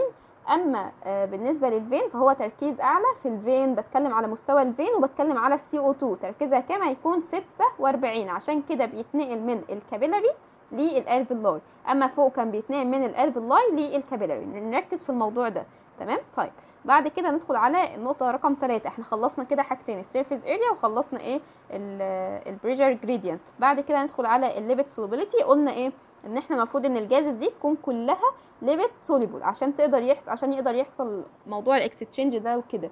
أما آه بالنسبة للـ vein فهو تركيز أعلى في الـ vein. بتكلم على مستوى الـ vein وبتكلم على الـ CO2 تركيزها كام؟ هيكون 46 عشان كده بيتنقل من الـ capillary للـ alveoli. أما فوق كان بيتنقل من الـ alveoli للـ capillary. نركز في الموضوع ده. تمام؟ طيب. بعد كده ندخل على النقطة رقم ثلاثة إحنا خلصنا كده حاجتين الـ surface area وخلصنا إيه الـ pressure gradient بعد كده ندخل على الـ lipid solubility قلنا إيه ان إحنا المفروض ان الـ gases دي تكون كلها lipid soluble عشان تقدر يحصل عشان يقدر يحصل موضوع الاكستشينج ده وكده.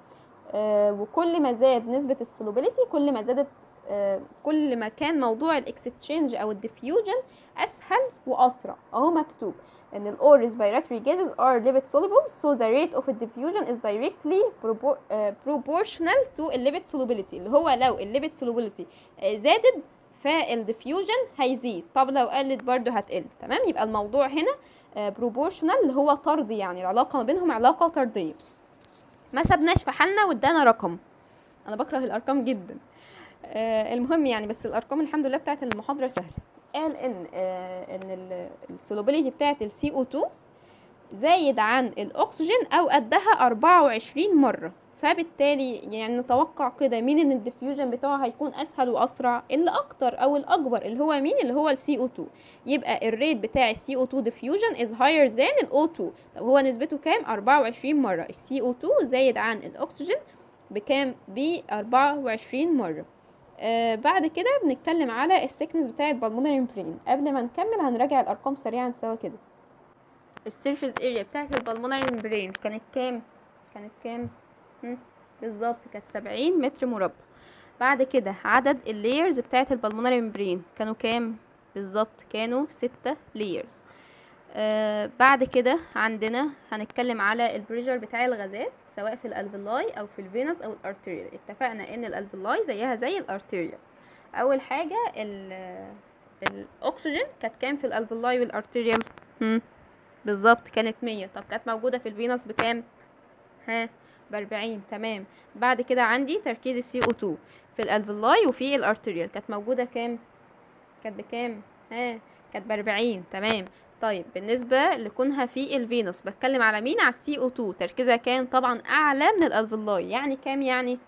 آه وكل ما زاد نسبة الـ solubility كل ما زادت آه كل ما كان موضوع الـ exchange أو الـ diffusion أسهل وأسرع. أهو مكتوب. إن ال all respiratory gases are lipid soluble so the rate of diffusion is directly uh, proportional to ال lipid solubility. اللي هو لو ال lipid solubility uh, زادت فالديفيوجن هيزيد. طب لو قلت برضو هتقل. تمام؟ يبقى الموضوع هنا uh, proportional اللي هو طردي يعني العلاقة ما بينهم علاقة طردية. ما سبناش في حالنا وادانا رقم. أنا بكره الأرقام جدا. آه المهم يعني بس الأرقام الحمد لله بتاعت المحاضرة سهلة. قال إن آه إن الـ solubility بتاعت الـ CO2 زايد عن الأكسجين أو قدها 24 مرة. فبالتالي يعني نتوقع كده مين إن الـ diffusion بتاعه هيكون أسهل وأسرع؟ اللي أكتر أو الأكبر اللي هو مين؟ اللي هو الـ CO2 يبقى الـ rate بتاع الـ CO2 diffusion is higher than الـ O2 طب هو نسبته كام؟ 24 مرة. الـ CO2 زايد عن الأكسجين بكام؟ ب 24 مرة. آه بعد كده بنتكلم على الـ thickness بتاع الـ pulmonary membrane قبل ما نكمل هنراجع الأرقام سريعا سوا كده. الـ surface area بتاعت الـ pulmonary membrane كانت كام؟ كانت كام؟ بالظبط كانت 70 متر مربع. بعد كده عدد الـ layers بتاعت الـ pulmonary membrane كانوا كام؟ بالظبط كانوا ستة layers آه بعد كده عندنا هنتكلم على الـ pressure بتاع الغازات. سواء في الـ alveoli أو في الـ venous أو الـ arterial اتفقنا إن الـ alveoli زيها زي الـ arterial أول حاجة الأكسجين كانت كام في الـ alveoli والـ arterial بالظبط كانت 100 طب كانت موجودة في الـ venous بكام؟ ها بأربعين. تمام. بعد كده عندي تركيز الـ CO2 في الـ alveoli وفي الـ arterial كانت موجودة كام؟ كانت بكام؟ ها كانت بأربعين. تمام. طيب بالنسبة لكونها في الـ venous بتكلم على مين؟ على الـ CO2 تركيزها كام طبعا أعلى من الـ alveoli يعني كام يعني؟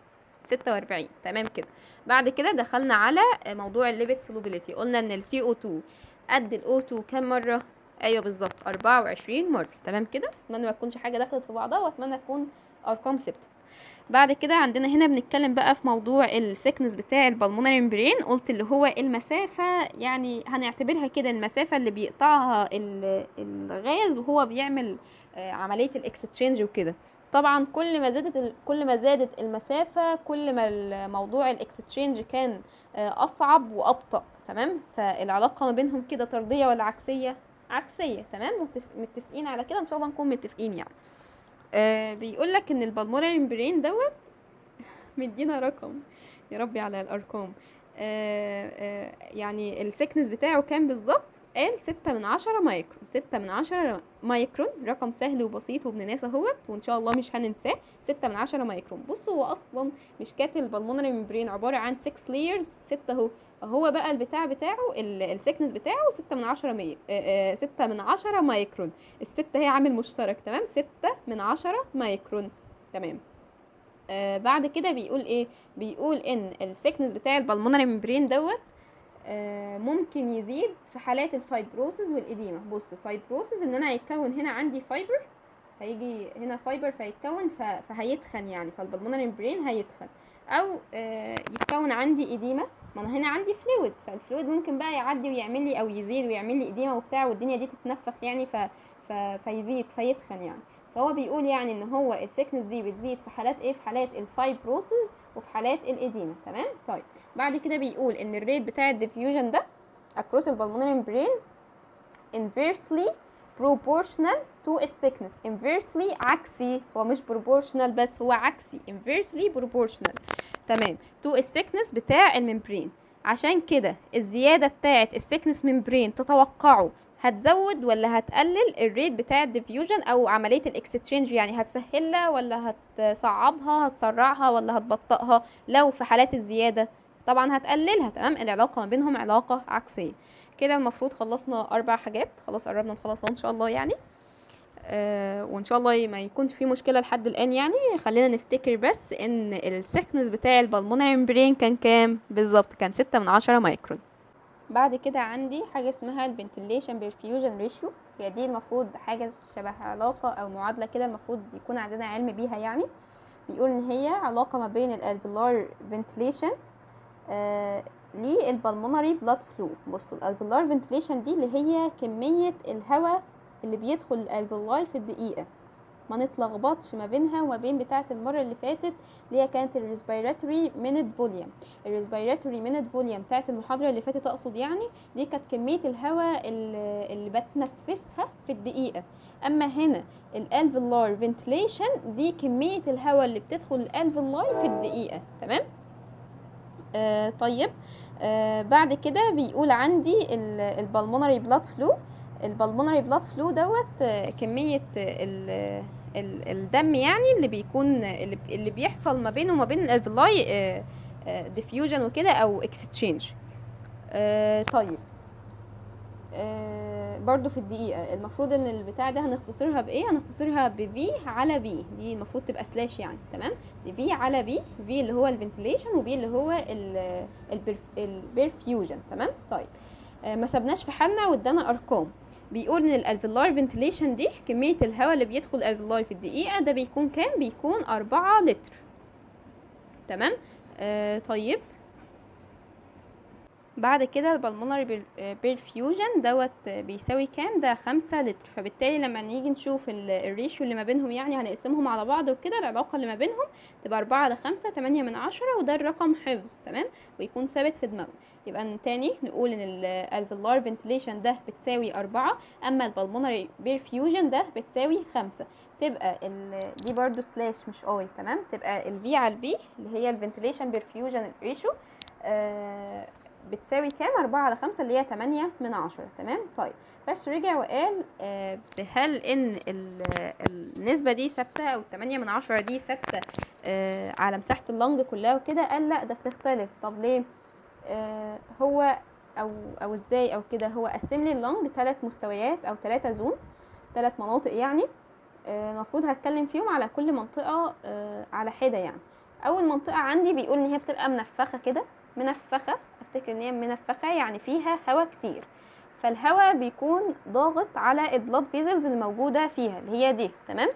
ستة وأربعين. تمام كده. بعد كده دخلنا على موضوع الـ lipid solubility قلنا إن الـ CO2 قد الـ O2 كام مرة؟ أيوه بالظبط أربعة وعشرين مرة. تمام كده؟ أتمنى ما تكونش حاجة دخلت في بعضها وأتمنى تكون أرقام ثابتة. بعد كده عندنا هنا بنتكلم بقى في موضوع الـ thickness بتاع الـ pulmonary membrane قلت اللي هو المسافة يعني هنعتبرها كده المسافة اللي بيقطعها الغاز وهو بيعمل عملية الاكستشينج وكده. طبعا كل ما زادت كل ما زادت المسافة كل ما موضوع الاكستشينج كان أصعب وأبطأ. تمام؟ فالعلاقة ما بينهم كده طردية ولا عكسية؟ عكسية. تمام؟ متفقين على كده؟ إن شاء الله نكون متفقين يعني. آه بيقول لك إن الـ pulmonary membrane دوت مدينا رقم يا ربي على الأرقام. آه آه يعني الـ thickness بتاعه كام بالظبط؟ قال ستة من عشرة مايكرون. ستة من عشرة مايكرون رقم سهل وبسيط وابن ناس أهوت وإن شاء الله مش هننساه. ستة من عشرة مايكرون. بص هو أصلا مش كاتب الـ pulmonary membrane عبارة عن 6 layers ستة أهو. هو بقى البتاع بتاعه الـ thickness بتاعه ستة من عشرة مية آه ستة من عشرة مايكرون. الستة هي عامل مشترك تمام؟ ستة من عشرة مايكرون تمام؟ آه بعد كده بيقول إيه؟ بيقول إن الـ thickness بتاع الـ pulmonary membrane دوت آه ممكن يزيد في حالات الـ fibrosis والـ edema بصوا fibrosis إن أنا هيتكون هنا عندي fiber هيجي هنا fiber فيتكون فهيتخن يعني فالـ pulmonary membrane هيتخن. أو آه يتكون عندي edema ما أنا هنا عندي fluid فالـ fluid ممكن بقى يعدي ويعمل لي أو يزيد ويعمل لي edema وبتاع والدنيا دي تتنفخ يعني ف... ف... فيزيد فيتخن يعني. فهو بيقول يعني إن هو الـ thickness دي بتزيد في حالات إيه؟ في حالات الـ fibrosis وفي حالات الـ edema تمام؟ طيب. بعد كده بيقول إن الـ rate بتاع الـ diffusion ده across الـ pulmonary membrane inversely proportional to السكنس inversely عكسي. هو مش proportional بس هو عكسي. Inversely proportional. تمام. to الـ thickness بتاع الـ membrane. عشان كده الزيادة بتاعه الـ thickness membrane تتوقعوا هتزود ولا هتقلل الـ rate بتاع الـ diffusion أو عملية الاكستشينج يعني هتسهلها ولا هتصعبها هتسرعها ولا هتبطئها؟ لو في حالات الزيادة طبعا هتقللها تمام؟ العلاقة ما بينهم علاقة عكسية. كده المفروض خلصنا أربع حاجات. خلاص قربنا نخلصها إن شاء الله يعني. وإن شاء الله ما يكونش في مشكلة لحد الآن يعني. خلينا نفتكر بس إن الـ thickness بتاع الـ pulmonary membrane كان كام بالظبط؟ كان ستة من عشرة مايكرون بعد كده عندي حاجة اسمها الـ ventilation perfusion ratio هي دي المفروض حاجة شبه علاقة أو معادلة كده المفروض يكون عندنا علم بيها يعني. بيقول إن هي علاقة ما بين الـ alveolar ventilation آه للـ pulmonary blood flow بصوا الـ alveolar ventilation دي اللي هي كمية الهواء اللي بيدخل الـ alveoli في الدقيقة. ما نتلخبطش ما بينها وما بين بتاعة المرة اللي فاتت اللي هي كانت الـ respiratory minute volume. الـ respiratory minute volume بتاعة المحاضرة اللي فاتت أقصد يعني دي كانت كمية الهواء اللي, بتنفسها في الدقيقة. أما هنا الـ alveolar ventilation دي كمية الهواء اللي بتدخل الـ alveoli في الدقيقة. تمام؟ آه طيب. آه بعد كده بيقول عندي ال pulmonary blood flow ال pulmonary blood flow دوت كمية ال ال الدم يعني اللي بيكون اللي بيحصل ما بينه وما بين ال alveoli diffusion وكده أو اكستشينج طيب. برضو في الدقيقة. المفروض إن البتاع ده هنختصرها بإيه؟ هنختصرها ب V على P دي المفروض تبقى slash يعني تمام؟ V على P V اللي هو ال ventilation و P اللي هو ال perfusion تمام؟ طيب. ما سبناش في حالنا وادانا أرقام. بيقول إن ال alveolar ventilation دي كمية الهواء اللي بيدخل ال alveoli في الدقيقة ده بيكون كام؟ بيكون أربعة لتر. تمام؟ آه طيب. بعد كده ال pulmonary perfusion دوت بيساوي كام؟ ده خمسة لتر. فبالتالي لما نيجي نشوف ال ratio اللي ما بينهم يعني هنقسمهم على بعض وكده العلاقة اللي ما بينهم تبقى أربعة لخمسة تمانية من عشرة وده الرقم حفظ. تمام؟ ويكون ثابت في دماغنا. يبقى تاني نقول إن ال alveolar ventilation ده بتساوي أربعة أما ال pulmonary perfusion ده بتساوي خمسة. تبقى ال دي برضو slash مش اي تمام؟ تبقى ال V على ال P اللي هي ال ventilation perfusion ratio آه بتساوي كام؟ أربعة على خمسة اللي هي تمانية من عشرة تمام؟ طيب بس رجع وقال آه هل إن النسبة دي ثابتة أو التمانية من عشرة دي ثابتة آه على مساحة اللنج كلها وكده؟ قال لا ده بتختلف. طب ليه؟ هو أو أو إزاي أو كده هو قسم لي اللنج ثلاث مستويات أو ثلاثة زون ثلاث مناطق يعني. المفروض آه هتكلم فيهم على كل منطقة آه على حدة يعني. أول منطقة عندي بيقول إن هي بتبقى منفخة كده منفخة أفتكر إن هي منفخة يعني فيها هواء كتير. فالهواء بيكون ضاغط على ال blood vessels اللي موجودة فيها اللي هي دي تمام؟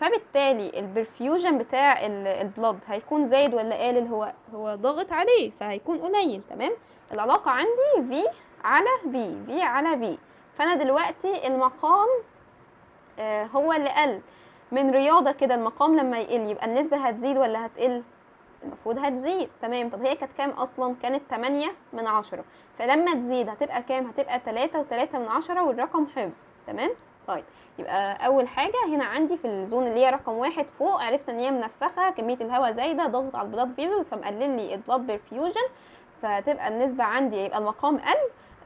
فبالتالي ال perfusion بتاع ال blood هيكون زايد ولا قليل؟ هو هو ضاغط عليه فهيكون قليل تمام؟ العلاقة عندي V على P V على P فأنا دلوقتي المقام آه هو اللي قل. من رياضة كده المقام لما يقل يبقى النسبة هتزيد ولا هتقل؟ المفروض هتزيد تمام؟ طب هي كانت كام أصلا؟ كانت 8 من عشرة. فلما تزيد هتبقى كام؟ هتبقى 3 و3 من عشرة والرقم حفظ تمام؟ طيب يبقى أول حاجة هنا عندي في ال zone اللي هي رقم واحد فوق عرفت إن هي منفخة كمية الهواء زايدة ضغط على ال blood vessels فمقلل لي ال blood perfusion فتبقى النسبة عندي يبقى المقام قل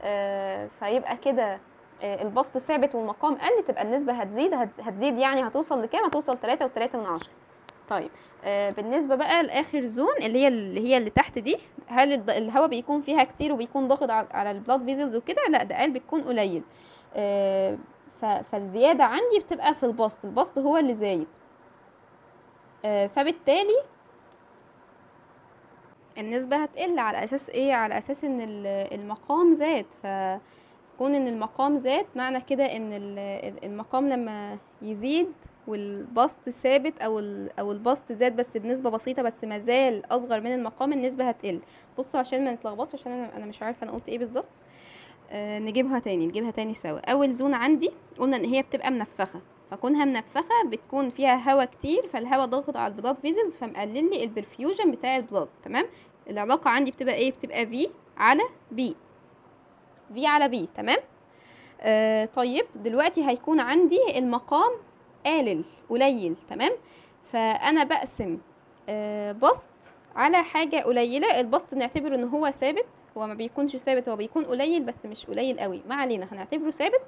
آه فيبقى كده آه البسط ثابت والمقام قل تبقى النسبة هتزيد هتزيد يعني هتوصل لكام؟ هتوصل 3 و3 من عشرة. طيب آه بالنسبة بقى لآخر zone اللي هي اللي هي اللي تحت دي هل الهواء بيكون فيها كتير وبيكون ضاغط على البلاد فيزلز وكده؟ لا ده قال بيكون قليل. فالزيادة عندي بتبقى في البسط البسط هو اللي زايد. آه فبالتالي النسبة هتقل على أساس إيه؟ على أساس إن المقام زاد. فكون إن المقام زاد معنى كده إن المقام لما يزيد والبسط ثابت أو أو البسط زاد بس بنسبة بسيطة بس ما زال أصغر من المقام النسبة هتقل. بصوا عشان ما نتلخبطش عشان أنا مش عارفة أنا قلت إيه بالظبط. نجيبها تاني نجيبها تاني سوا. أول zone عندي قلنا إن هي بتبقى منفخة فكونها منفخة بتكون فيها هواء كتير فالهواء ضاغط على ال blood vessels فمقلل لي ال perfusion بتاع ال blood تمام؟ العلاقة عندي بتبقى إيه؟ بتبقى V على P V على P تمام؟ آه طيب دلوقتي هيكون عندي المقام قلل قليل تمام؟ فأنا بقسم آه بسط على حاجة قليلة. البسط نعتبره إن هو ثابت. هو ما بيكونش ثابت هو بيكون قليل بس مش قليل قوي. ما علينا هنعتبره ثابت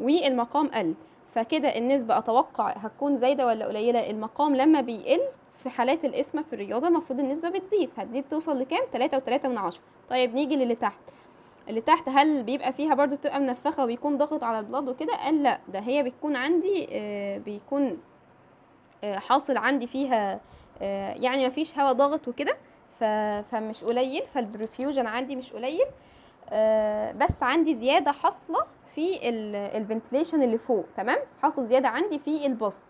والمقام قل. فكده النسبة أتوقع هتكون زايدة ولا قليلة؟ المقام لما بيقل في حالات القسمة في الرياضة المفروض النسبة بتزيد. هتزيد توصل لكام؟ تلاتة وتلاتة من عشرة. طيب نيجي للي تحت. اللي تحت هل بيبقى فيها برضو بتبقى منفخة وبيكون ضغط على البلاد وكده؟ قال لا ده هي بتكون عندي آه بيكون آه حاصل عندي فيها يعني مفيش هواء ضاغط وكده فمش قليل فال perfusion عندي مش قليل. آه بس عندي زيادة حاصلة في ال ventilation اللي فوق تمام؟ حاصل زيادة عندي في البسط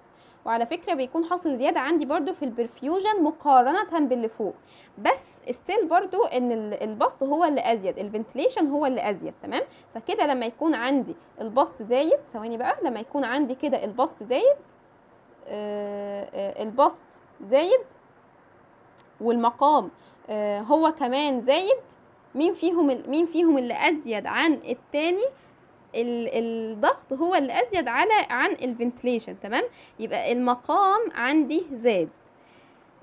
وعلى فكرة بيكون حاصل زيادة عندي برضو في ال perfusion مقارنة باللي فوق. بس still برضو إن البسط هو اللي أزيد ال ventilation هو اللي أزيد تمام؟ فكده لما يكون عندي البسط زايد ثواني بقى لما يكون عندي كده البسط زايد آه آه البسط زايد والمقام آه هو كمان زايد. مين فيهم مين فيهم اللي أزيد عن التاني؟ الضغط هو اللي أزيد على عن الفنتليشن تمام؟ يبقى المقام عندي زاد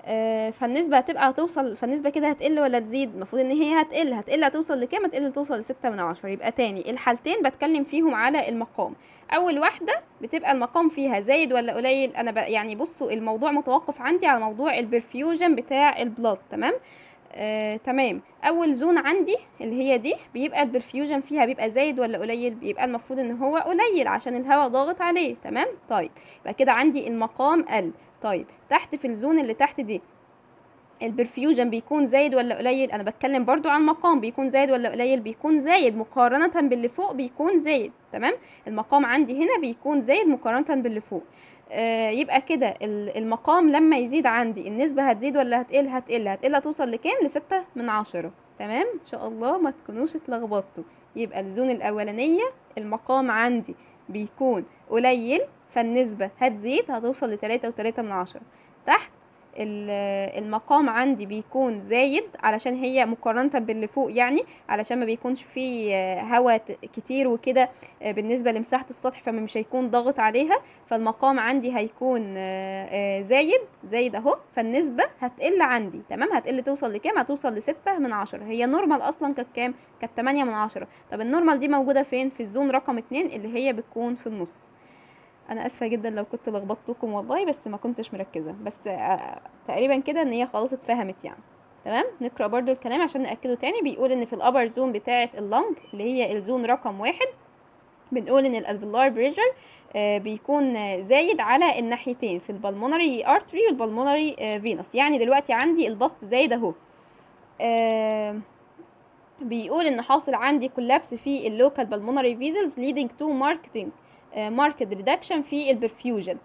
آه فالنسبة هتبقى هتوصل فالنسبة كده هتقل ولا تزيد؟ المفروض إن هي هتقل. هتقل هتوصل لكام؟ هتقل توصل لستة من عشرة. يبقى تاني. الحالتين بتكلم فيهم على المقام. أول واحدة بتبقى المقام فيها زايد ولا قليل؟ أنا ب... يعني بصوا الموضوع متوقف عندي على موضوع ال perfusion بتاع ال blood تمام؟ آه، تمام. أول zone عندي اللي هي دي بيبقى ال perfusion فيها بيبقى زايد ولا قليل؟ بيبقى المفروض إن هو قليل عشان الهواء ضاغط عليه تمام؟ طيب يبقى كده عندي المقام قل طيب تحت في ال zone اللي تحت دي ال perfusion بيكون زايد ولا قليل؟ أنا بتكلم برضو عن مقام بيكون زايد ولا قليل؟ بيكون زايد. مقارنة باللي فوق بيكون زايد تمام؟ المقام عندي هنا بيكون زايد مقارنة باللي فوق. آه يبقى كده المقام لما يزيد عندي النسبة هتزيد ولا هتقل؟ هتقل. هتقل هتوصل لكام؟ لستة من عشرة تمام؟ إن شاء الله ما تكونوش اتلخبطتوا. يبقى الزون الأولانية المقام عندي بيكون قليل فالنسبة هتزيد هتوصل لتلاتة وتلاتة من عشرة. تحت المقام عندي بيكون زايد علشان هي مقارنة باللي فوق يعني علشان ما بيكونش فيه هواء كتير وكده بالنسبة لمساحة السطح فمش هيكون ضغط عليها. فالمقام عندي هيكون زايد زايد اهو. فالنسبة هتقل عندي. تمام؟ هتقل توصل لكام؟ هتوصل لستة من عشرة. هي normal أصلا كانت كام؟ كانت تمانية من عشرة. طب ال normal دي موجودة فين؟ في ال zone رقم اتنين اللي هي بتكون في النص. أنا آسفة جدا لو كنت لخبطتكم والله بس ما كنتش مركزة. بس تقريبا كده إن هي خلاص اتفهمت يعني. تمام؟ نقرأ برضو الكلام عشان نأكده تاني. بيقول إن في ال upper zone بتاعة ال lung اللي هي ال zone رقم واحد بنقول إن ال alveolar pressure آه بيكون زايد على الناحيتين في ال pulmonary artery وال pulmonary آه venous يعني دلوقتي عندي البسط زايد أهو. آه بيقول إن حاصل عندي collapse في ال local pulmonary vessels leading to marketing marked reduction في ال perfusion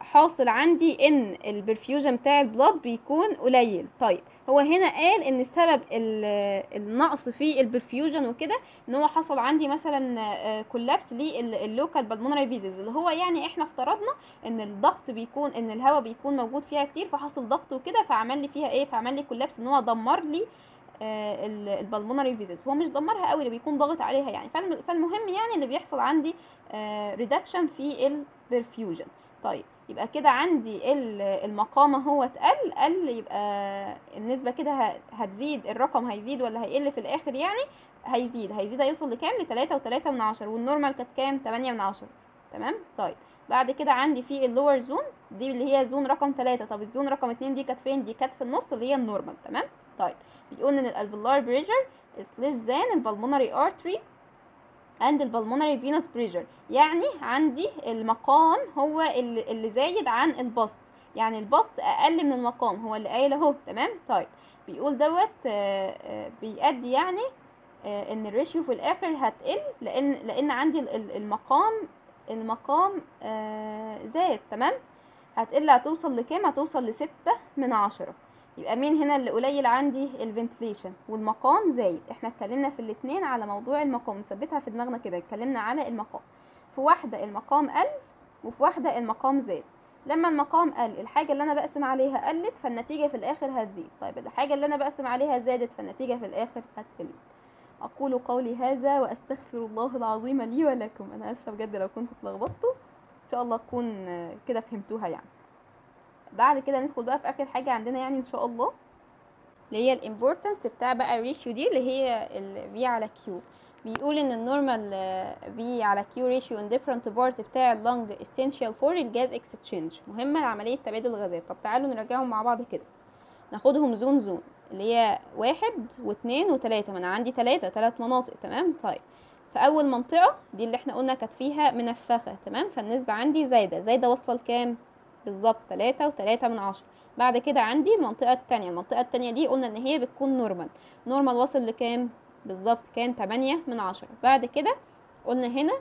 حاصل عندي إن ال perfusion بتاع ال blood بيكون قليل. طيب هو هنا قال إن سبب النقص في ال perfusion وكده إن هو حصل عندي مثلا collapse لل local pulmonary vessels اللي هو يعني إحنا افترضنا إن الضغط بيكون إن الهواء بيكون موجود فيها كتير فحصل ضغط وكده فعمل لي فيها إيه؟ فعمل لي collapse إن هو دمر لي ال pulmonary vessels هو مش دمرها قوي اللي بيكون ضاغط عليها يعني. فالمهم يعني اللي بيحصل عندي reduction في ال perfusion طيب يبقى كده عندي المقام اهو اتقل قل يبقى النسبة كده هتزيد الرقم هيزيد ولا هيقل في الآخر يعني؟ هيزيد. هيزيد هيوصل لكام؟ لتلاتة وتلاتة من عشرة. وال normal كانت كام؟ تمانية من عشرة. تمام؟ طيب بعد كده عندي في ال lower zone دي اللي هي zone رقم تلاتة. طب ال zone رقم اتنين دي كانت فين؟ دي كانت في النص اللي هي ال normal تمام؟ طيب بيقول إن ال alveolar pressure is less than ال pulmonary artery and ال pulmonary venous pressure يعني عندي المقام هو اللي, اللي زايد عن البسط. يعني البسط أقل من المقام هو اللي قايل أهو تمام؟ طيب بيقول دوت بيأدي يعني إن ال ratio في الآخر هتقل لأن لأن عندي المقام المقام زاد تمام؟ هتقل هتوصل لكام؟ هتوصل لستة من عشرة. يبقى مين هنا اللي قليل عندي؟ ال ventilation. والمقام زايد. إحنا اتكلمنا في الاتنين على موضوع المقام. نثبتها في دماغنا كده. اتكلمنا على المقام. في واحدة المقام قل وفي واحدة المقام زاد لما المقام قل الحاجة اللي أنا بقسم عليها قلت فالنتيجة في الآخر هتزيد. طيب الحاجة اللي أنا بقسم عليها زادت فالنتيجة في الآخر هتقل. أقول قولي هذا وأستغفر الله العظيم لي ولكم. أنا آسفة بجد لو كنت اتلخبطتوا إن شاء الله تكون كده فهمتوها يعني. بعد كده ندخل بقى في آخر حاجة عندنا يعني إن شاء الله اللي هي ال importance بتاع بقى ال ratio دي اللي هي ال V على Q. بيقول إن ال normal V على Q ratio in different part بتاع ال lung essential for ال gas exchange مهمة لعملية تبادل الغازات. طب تعالوا نراجعهم مع بعض كده. ناخدهم zone zone اللي هي واحد واتنين وتلاتة. ما أنا عندي تلاتة تلات مناطق تمام؟ طيب. في أول منطقة دي اللي إحنا قلنا كانت فيها منفخة تمام؟ فالنسبة عندي زايدة. زايدة واصلة لكام؟ بالظبط تلاتة وتلاتة من عشرة. بعد كده عندي المنطقة التانية المنطقة التانية دي قلنا إن هي بتكون normal نورمال واصل لكام؟ بالظبط كان تمانية من عشرة. بعد كده قلنا هنا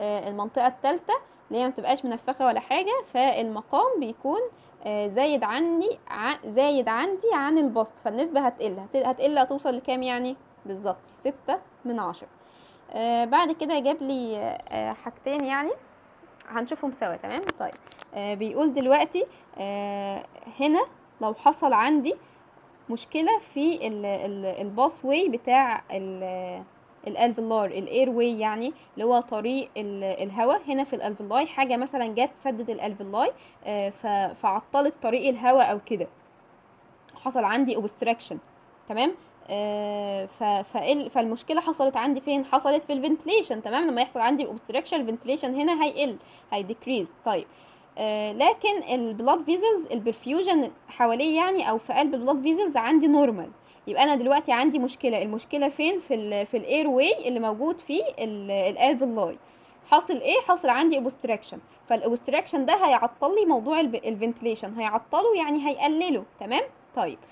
آه المنطقة التالتة اللي هي متبقاش منفخة ولا حاجة فالمقام بيكون آه زايد عني. زايد عندي عن البسط. فالنسبة هتقل هت... هتقل هتوصل لكام يعني؟ بالظبط ستة من عشرة. آه بعد كده جاب لي حاجتين يعني. هنشوفهم سوا تمام؟ طيب آه بيقول دلوقتي آه هنا لو حصل عندي مشكلة في ال pathway بتاع ال alveolar ال airway يعني اللي هو طريق الهواء. هنا في ال alveoli حاجة مثلا جت سدت ال alveoli آه فعطلت طريق الهواء أو كده. حصل عندي obstruction تمام؟ فالمشكلة حصلت عندي فين؟ حصلت في ال ventilation تمام؟ لما يحصل عندي obstruction ال ventilation هنا هيقل هي decrease طيب آه لكن ال blood vessels ال perfusion حواليه يعني أو في قلب ال blood vessels عندي normal يبقى أنا دلوقتي عندي مشكلة. المشكلة فين؟ في ال في ال airway اللي موجود فيه ال alveoli حاصل إيه؟ حاصل عندي obstruction فال obstruction ده هيعطل لي موضوع ال ventilation هيعطله يعني هيقلله تمام؟ طيب آه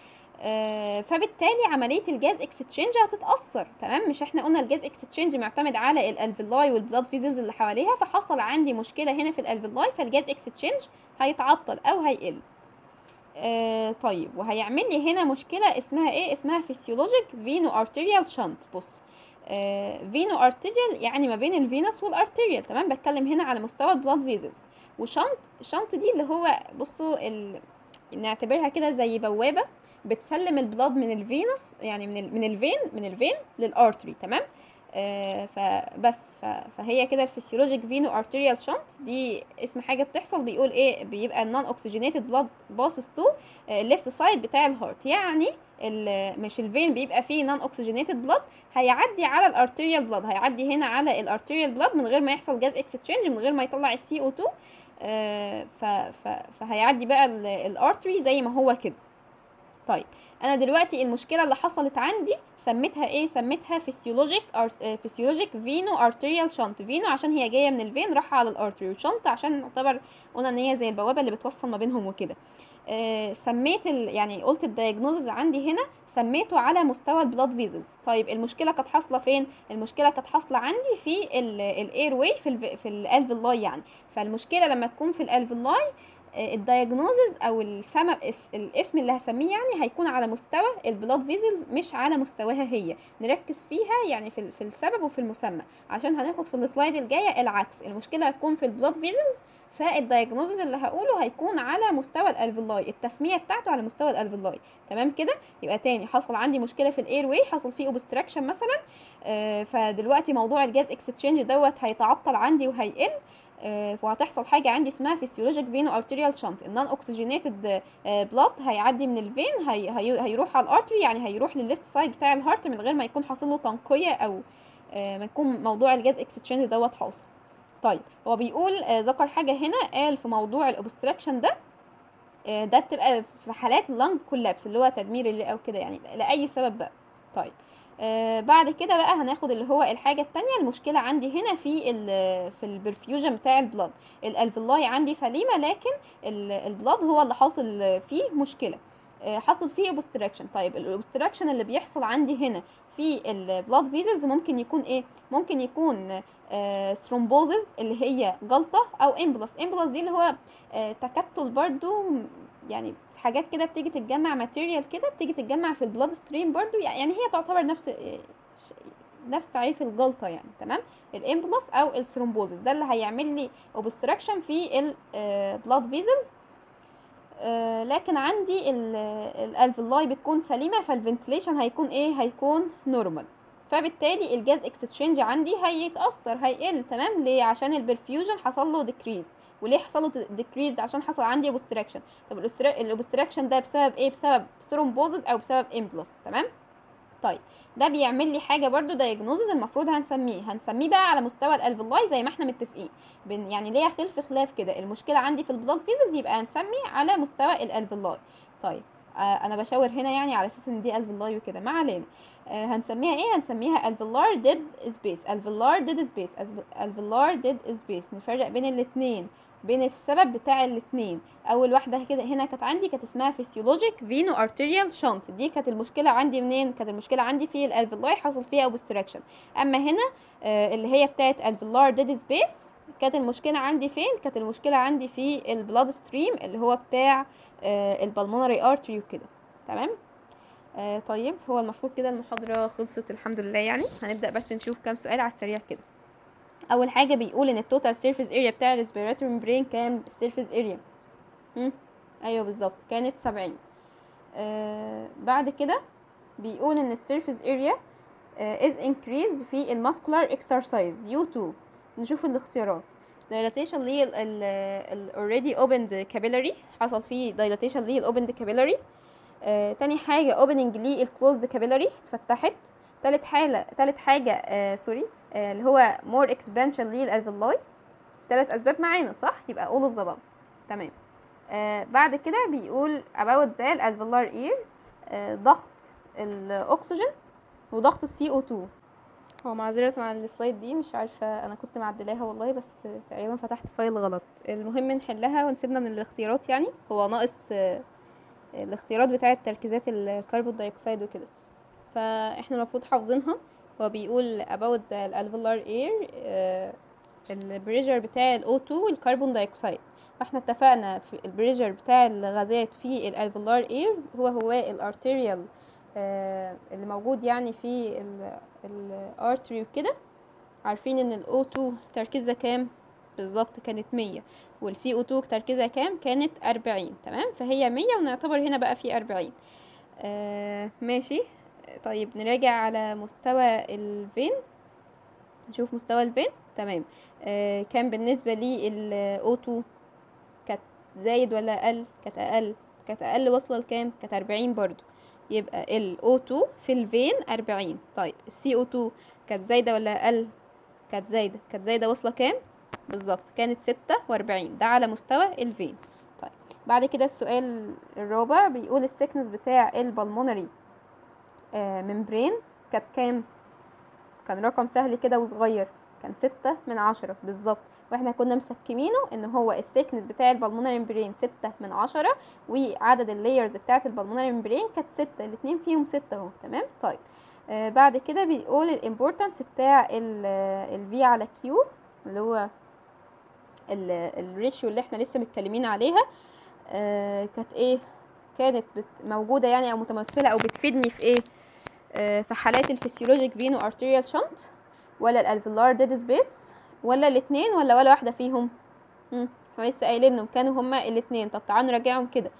فبالتالي عملية ال gas exchange هتتأثر تمام؟ مش إحنا قلنا ال gas exchange معتمد على ال alveoli وال blood vessels اللي حواليها فحصل عندي مشكلة هنا في ال alveoli فال gas exchange هيتعطل أو هيقل. آه طيب وهيعمل لي هنا مشكلة اسمها إيه؟ اسمها physiologic veno arterial shunt بص آه veno arterial يعني ما بين ال venous وال arterial تمام؟ بتكلم هنا على مستوى ال blood vessels و shunt ال shunt دي اللي هو بصوا ال... نعتبرها كده زي بوابة بتسلم ال blood من ال venous يعني من من ال vein من ال vein لل artery تمام؟ آه فبس فهي كده ال physiologic veno arterial shunt دي اسم حاجة بتحصل بيقول إيه بيبقى ال non oxygenated blood passes to ال left side بتاع ال heart يعني مش ال vein بيبقى فيه non oxygenated blood هيعدي على ال arterial blood هيعدي هنا على ال arterial blood من غير ما يحصل gas exchange من غير ما يطلع ال CO2 آه فهيعدي بقى ال artery زي ما هو كده. طيب أنا دلوقتي المشكلة اللي حصلت عندي سميتها إيه؟ سميتها physiologic physiologic veno arterial shunt veno عشان هي جاية من ال vein راح على ال artery و shunt عشان نعتبر قلنا إن هي زي البوابة اللي بتوصل ما بينهم وكده. آه سميت ال يعني قلت ال diagnosis عندي هنا سميته على مستوى ال blood vessels طيب المشكلة كانت حاصلة فين؟ المشكلة كانت حاصلة عندي في ال airway في ال في ال alveoli يعني. فالمشكلة لما تكون في ال alveoli ال diagnosis أو السبب الاسم اللي هسميه يعني هيكون على مستوى ال blood vessels مش على مستواها هي. نركز فيها يعني في, في السبب وفي المسمى. عشان هناخد في ال slide الجاية العكس. المشكلة هتكون في ال blood vessels فال diagnosis اللي هقوله هيكون على مستوى ال alveoli التسمية بتاعته على مستوى ال alveoli تمام كده؟ يبقى تاني. حصل عندي مشكلة في ال airway حصل فيه obstruction مثلا. آه فدلوقتي موضوع ال gas exchange دوت هيتعطل عندي وهيقل. وهتحصل حاجة عندي اسمها physiologic veno arterial shunt ال non oxygenated blood هيعدي من ال vein هي هي هيروح على ال artery يعني هيروح للل left side بتاع ال heart من غير ما يكون حاصل له تنقية أو آه ما يكون موضوع ال gas exchange دوت حاصل. طيب هو بيقول آه ذكر حاجة هنا قال في موضوع ال obstruction ده آه ده بتبقى في حالات ال lung collapse اللي هو تدمير اللي أو كده يعني لأي سبب بقى. طيب آه بعد كده بقى هناخد اللي هو الحاجة التانية. المشكلة عندي هنا في ال في ال perfusion بتاع ال blood. ال alveoli عندي سليمة لكن ال blood هو اللي حاصل فيه مشكلة. آه حصل فيه obstruction طيب ال obstruction اللي بيحصل عندي هنا في ال blood vessels ممكن يكون إيه؟ ممكن يكون آه thrombosis اللي هي جلطة أو embolus embolus دي اللي هو آه تكتل برضو يعني حاجات كده بتيجي تتجمع material كده بتيجي تتجمع في ال blood stream برضو يعني هي تعتبر نفس نفس تعريف الجلطة يعني تمام؟ ال embolus أو ال thrombosis ده اللي هيعمل لي obstruction في ال blood vessels آه لكن عندي ال alveoli بتكون سليمة فال ventilation هيكون إيه؟ هيكون normal فبالتالي ال gas exchange عندي هيتأثر هيقل تمام؟ ليه؟ عشان ال perfusion حصل له decrease وليه حصل له decrease عشان حصل عندي obstruction طب ال obstruction ده بسبب إيه؟ بسبب thrombosis أو بسبب embolus تمام؟ طيب ده بيعمل لي حاجة برضو diagnosis المفروض هنسميه. هنسميه بقى على مستوى ال alveoli زي ما إحنا متفقين. يعني ليها خلف خلاف كده. المشكلة عندي في ال blood vessels يبقى هنسمي على مستوى ال alveoli طيب آه أنا بشاور هنا يعني على أساس إن دي alveoli وكده. ما علينا. آه هنسميها إيه؟ هنسميها alveolar dead space alveolar dead space alveolar dead space نفرق بين الاثنين بين السبب بتاع الاثنين أول واحدة كده هنا كانت عندي كانت اسمها physiologic veno-arterial shunt دي كانت المشكلة عندي منين؟ كانت المشكلة عندي في ال alveoli حصل فيها obstruction أما هنا آه اللي هي بتاعه alveolar dead space كانت المشكلة عندي فين؟ كانت المشكلة عندي في ال blood stream اللي هو بتاع آه ال pulmonary artery وكده. تمام؟ آه طيب هو المفروض كده المحاضرة خلصت الحمد لله يعني. هنبدأ بس نشوف كام سؤال على السريع كده. أول حاجة بيقول إن ال total surface area بتاع ال respiratory membrane كام ال surface area أيوه بالظبط كانت سبعين. آه بعد كده بيقول إن ال surface area is increased في ال muscular exercise due to نشوف الاختيارات. dilatation ليه ال already opened capillary حصل فيه dilatation ليه ال opened capillary. آه، تاني حاجة opening لل closed capillary اتفتحت. تالت حاجة تالت حاجة آه sorry آه اللي هو more expansion لل alveoli تلات أسباب معانا صح؟ يبقى all of the above. تمام. آه بعد كده بيقول about the alveolar آه ضغط الأكسجين وضغط ال CO 2 هو معذرة مع ال slide دي مش عارفة أنا كنت معدلاها والله بس تقريبا فتحت file غلط. المهم نحلها ونسيبنا من الاختيارات يعني. هو ناقص آه الاختيارات بتاعة تركيزات ال carbon dioxide وكده. فاحنا المفروض حافظينها. هو بيقول about the alveolar air ال pressure بتاع ال O2 وال carbon dioxide فاحنا اتفقنا في ال pressure بتاع الغازات في ال alveolar air هو هو ال arterial اللي موجود يعني في ال artery وكده. عارفين إن ال O2 تركيزها كام؟ بالظبط كانت مية. وال CO 2 تركيزها كام؟ كانت أربعين. تمام؟ فهي مية ونعتبر هنا بقى في أربعين. آه ماشي. طيب نراجع على مستوى ال vein. نشوف مستوى ال vein. تمام. آه كان بالنسبة لي ال O 2 كانت زايد ولا أقل؟ كانت أقل. كانت أقل واصلة لكام؟ كانت أربعين برضو. يبقى ال O2 في ال vein أربعين. طيب ال CO 2 كانت زايدة ولا أقل؟ كانت زايدة. كانت زايدة واصلة كام؟ بالظبط كانت ستة وأربعين. ده على مستوى ال vein. طيب بعد كده السؤال الرابع بيقول ال thickness بتاع ال pulmonary. membrane. كانت كام؟ كان رقم سهل كده وصغير. كان ستة من عشرة بالظبط. وإحنا كنا مسكمينه إن هو ال thickness بتاع ال pulmonary membrane ستة من عشرة وعدد ال layers بتاعت ال pulmonary membrane كانت ستة. الاتنين فيهم ستة أهو تمام؟ طيب. آه بعد كده بيقول ال importance بتاع ال V على Q اللي هو ال ratio اللي إحنا لسه متكلمين عليها. آه كانت إيه؟ كانت موجودة يعني أو متمثلة أو بتفيدني في إيه؟ آه في حالات ال physiologic veno-arterial shunt ولا ال alveolar dead space ولا الاثنين ولا ولا واحدة فيهم؟ إحنا لسه قايلينهم كانوا هما الاثنين طب تعالوا نراجعهم كده.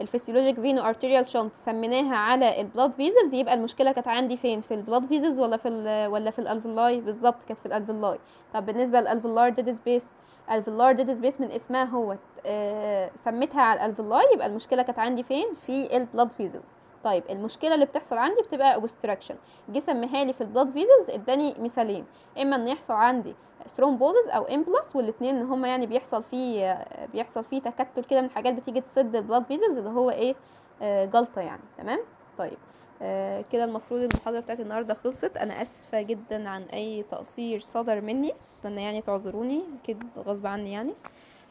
ال physiologic veno-arterial shunt سميناها على ال blood vessels يبقى المشكلة كانت عندي فين؟ في ال blood vessels ولا في ولا في ال alveoli بالظبط كانت في ال alveoli طب بالنسبة لل alveolar dead space alveolar dead space من اسمها هو آه سميتها على ال alveoli يبقى المشكلة كانت عندي فين؟ في ال blood vessels طيب المشكلة اللي بتحصل عندي بتبقى obstruction جه سميها لي في ال blood vessels اداني مثالين إما إن يحصل عندي thrombosis أو embolus والاثنين إن هما يعني بيحصل فيه بيحصل فيه تكتل كده من حاجات بتيجي تسد ال blood vessels اللي هو إيه آه جلطة يعني تمام؟ طيب آه كده المفروض المحاضرة بتاعت النهاردة خلصت. أنا أسفة جدا عن أي تقصير صدر مني أتمنى يعني تعذروني أكيد غصب عني يعني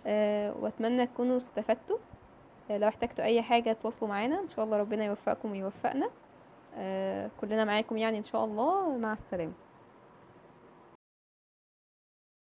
آه وأتمنى تكونوا استفدتوا. لو احتجتوا أي حاجة تواصلوا معانا. إن شاء الله ربنا يوفقكم ويوفقنا. آه كلنا معاكم يعني إن شاء الله. مع السلامة.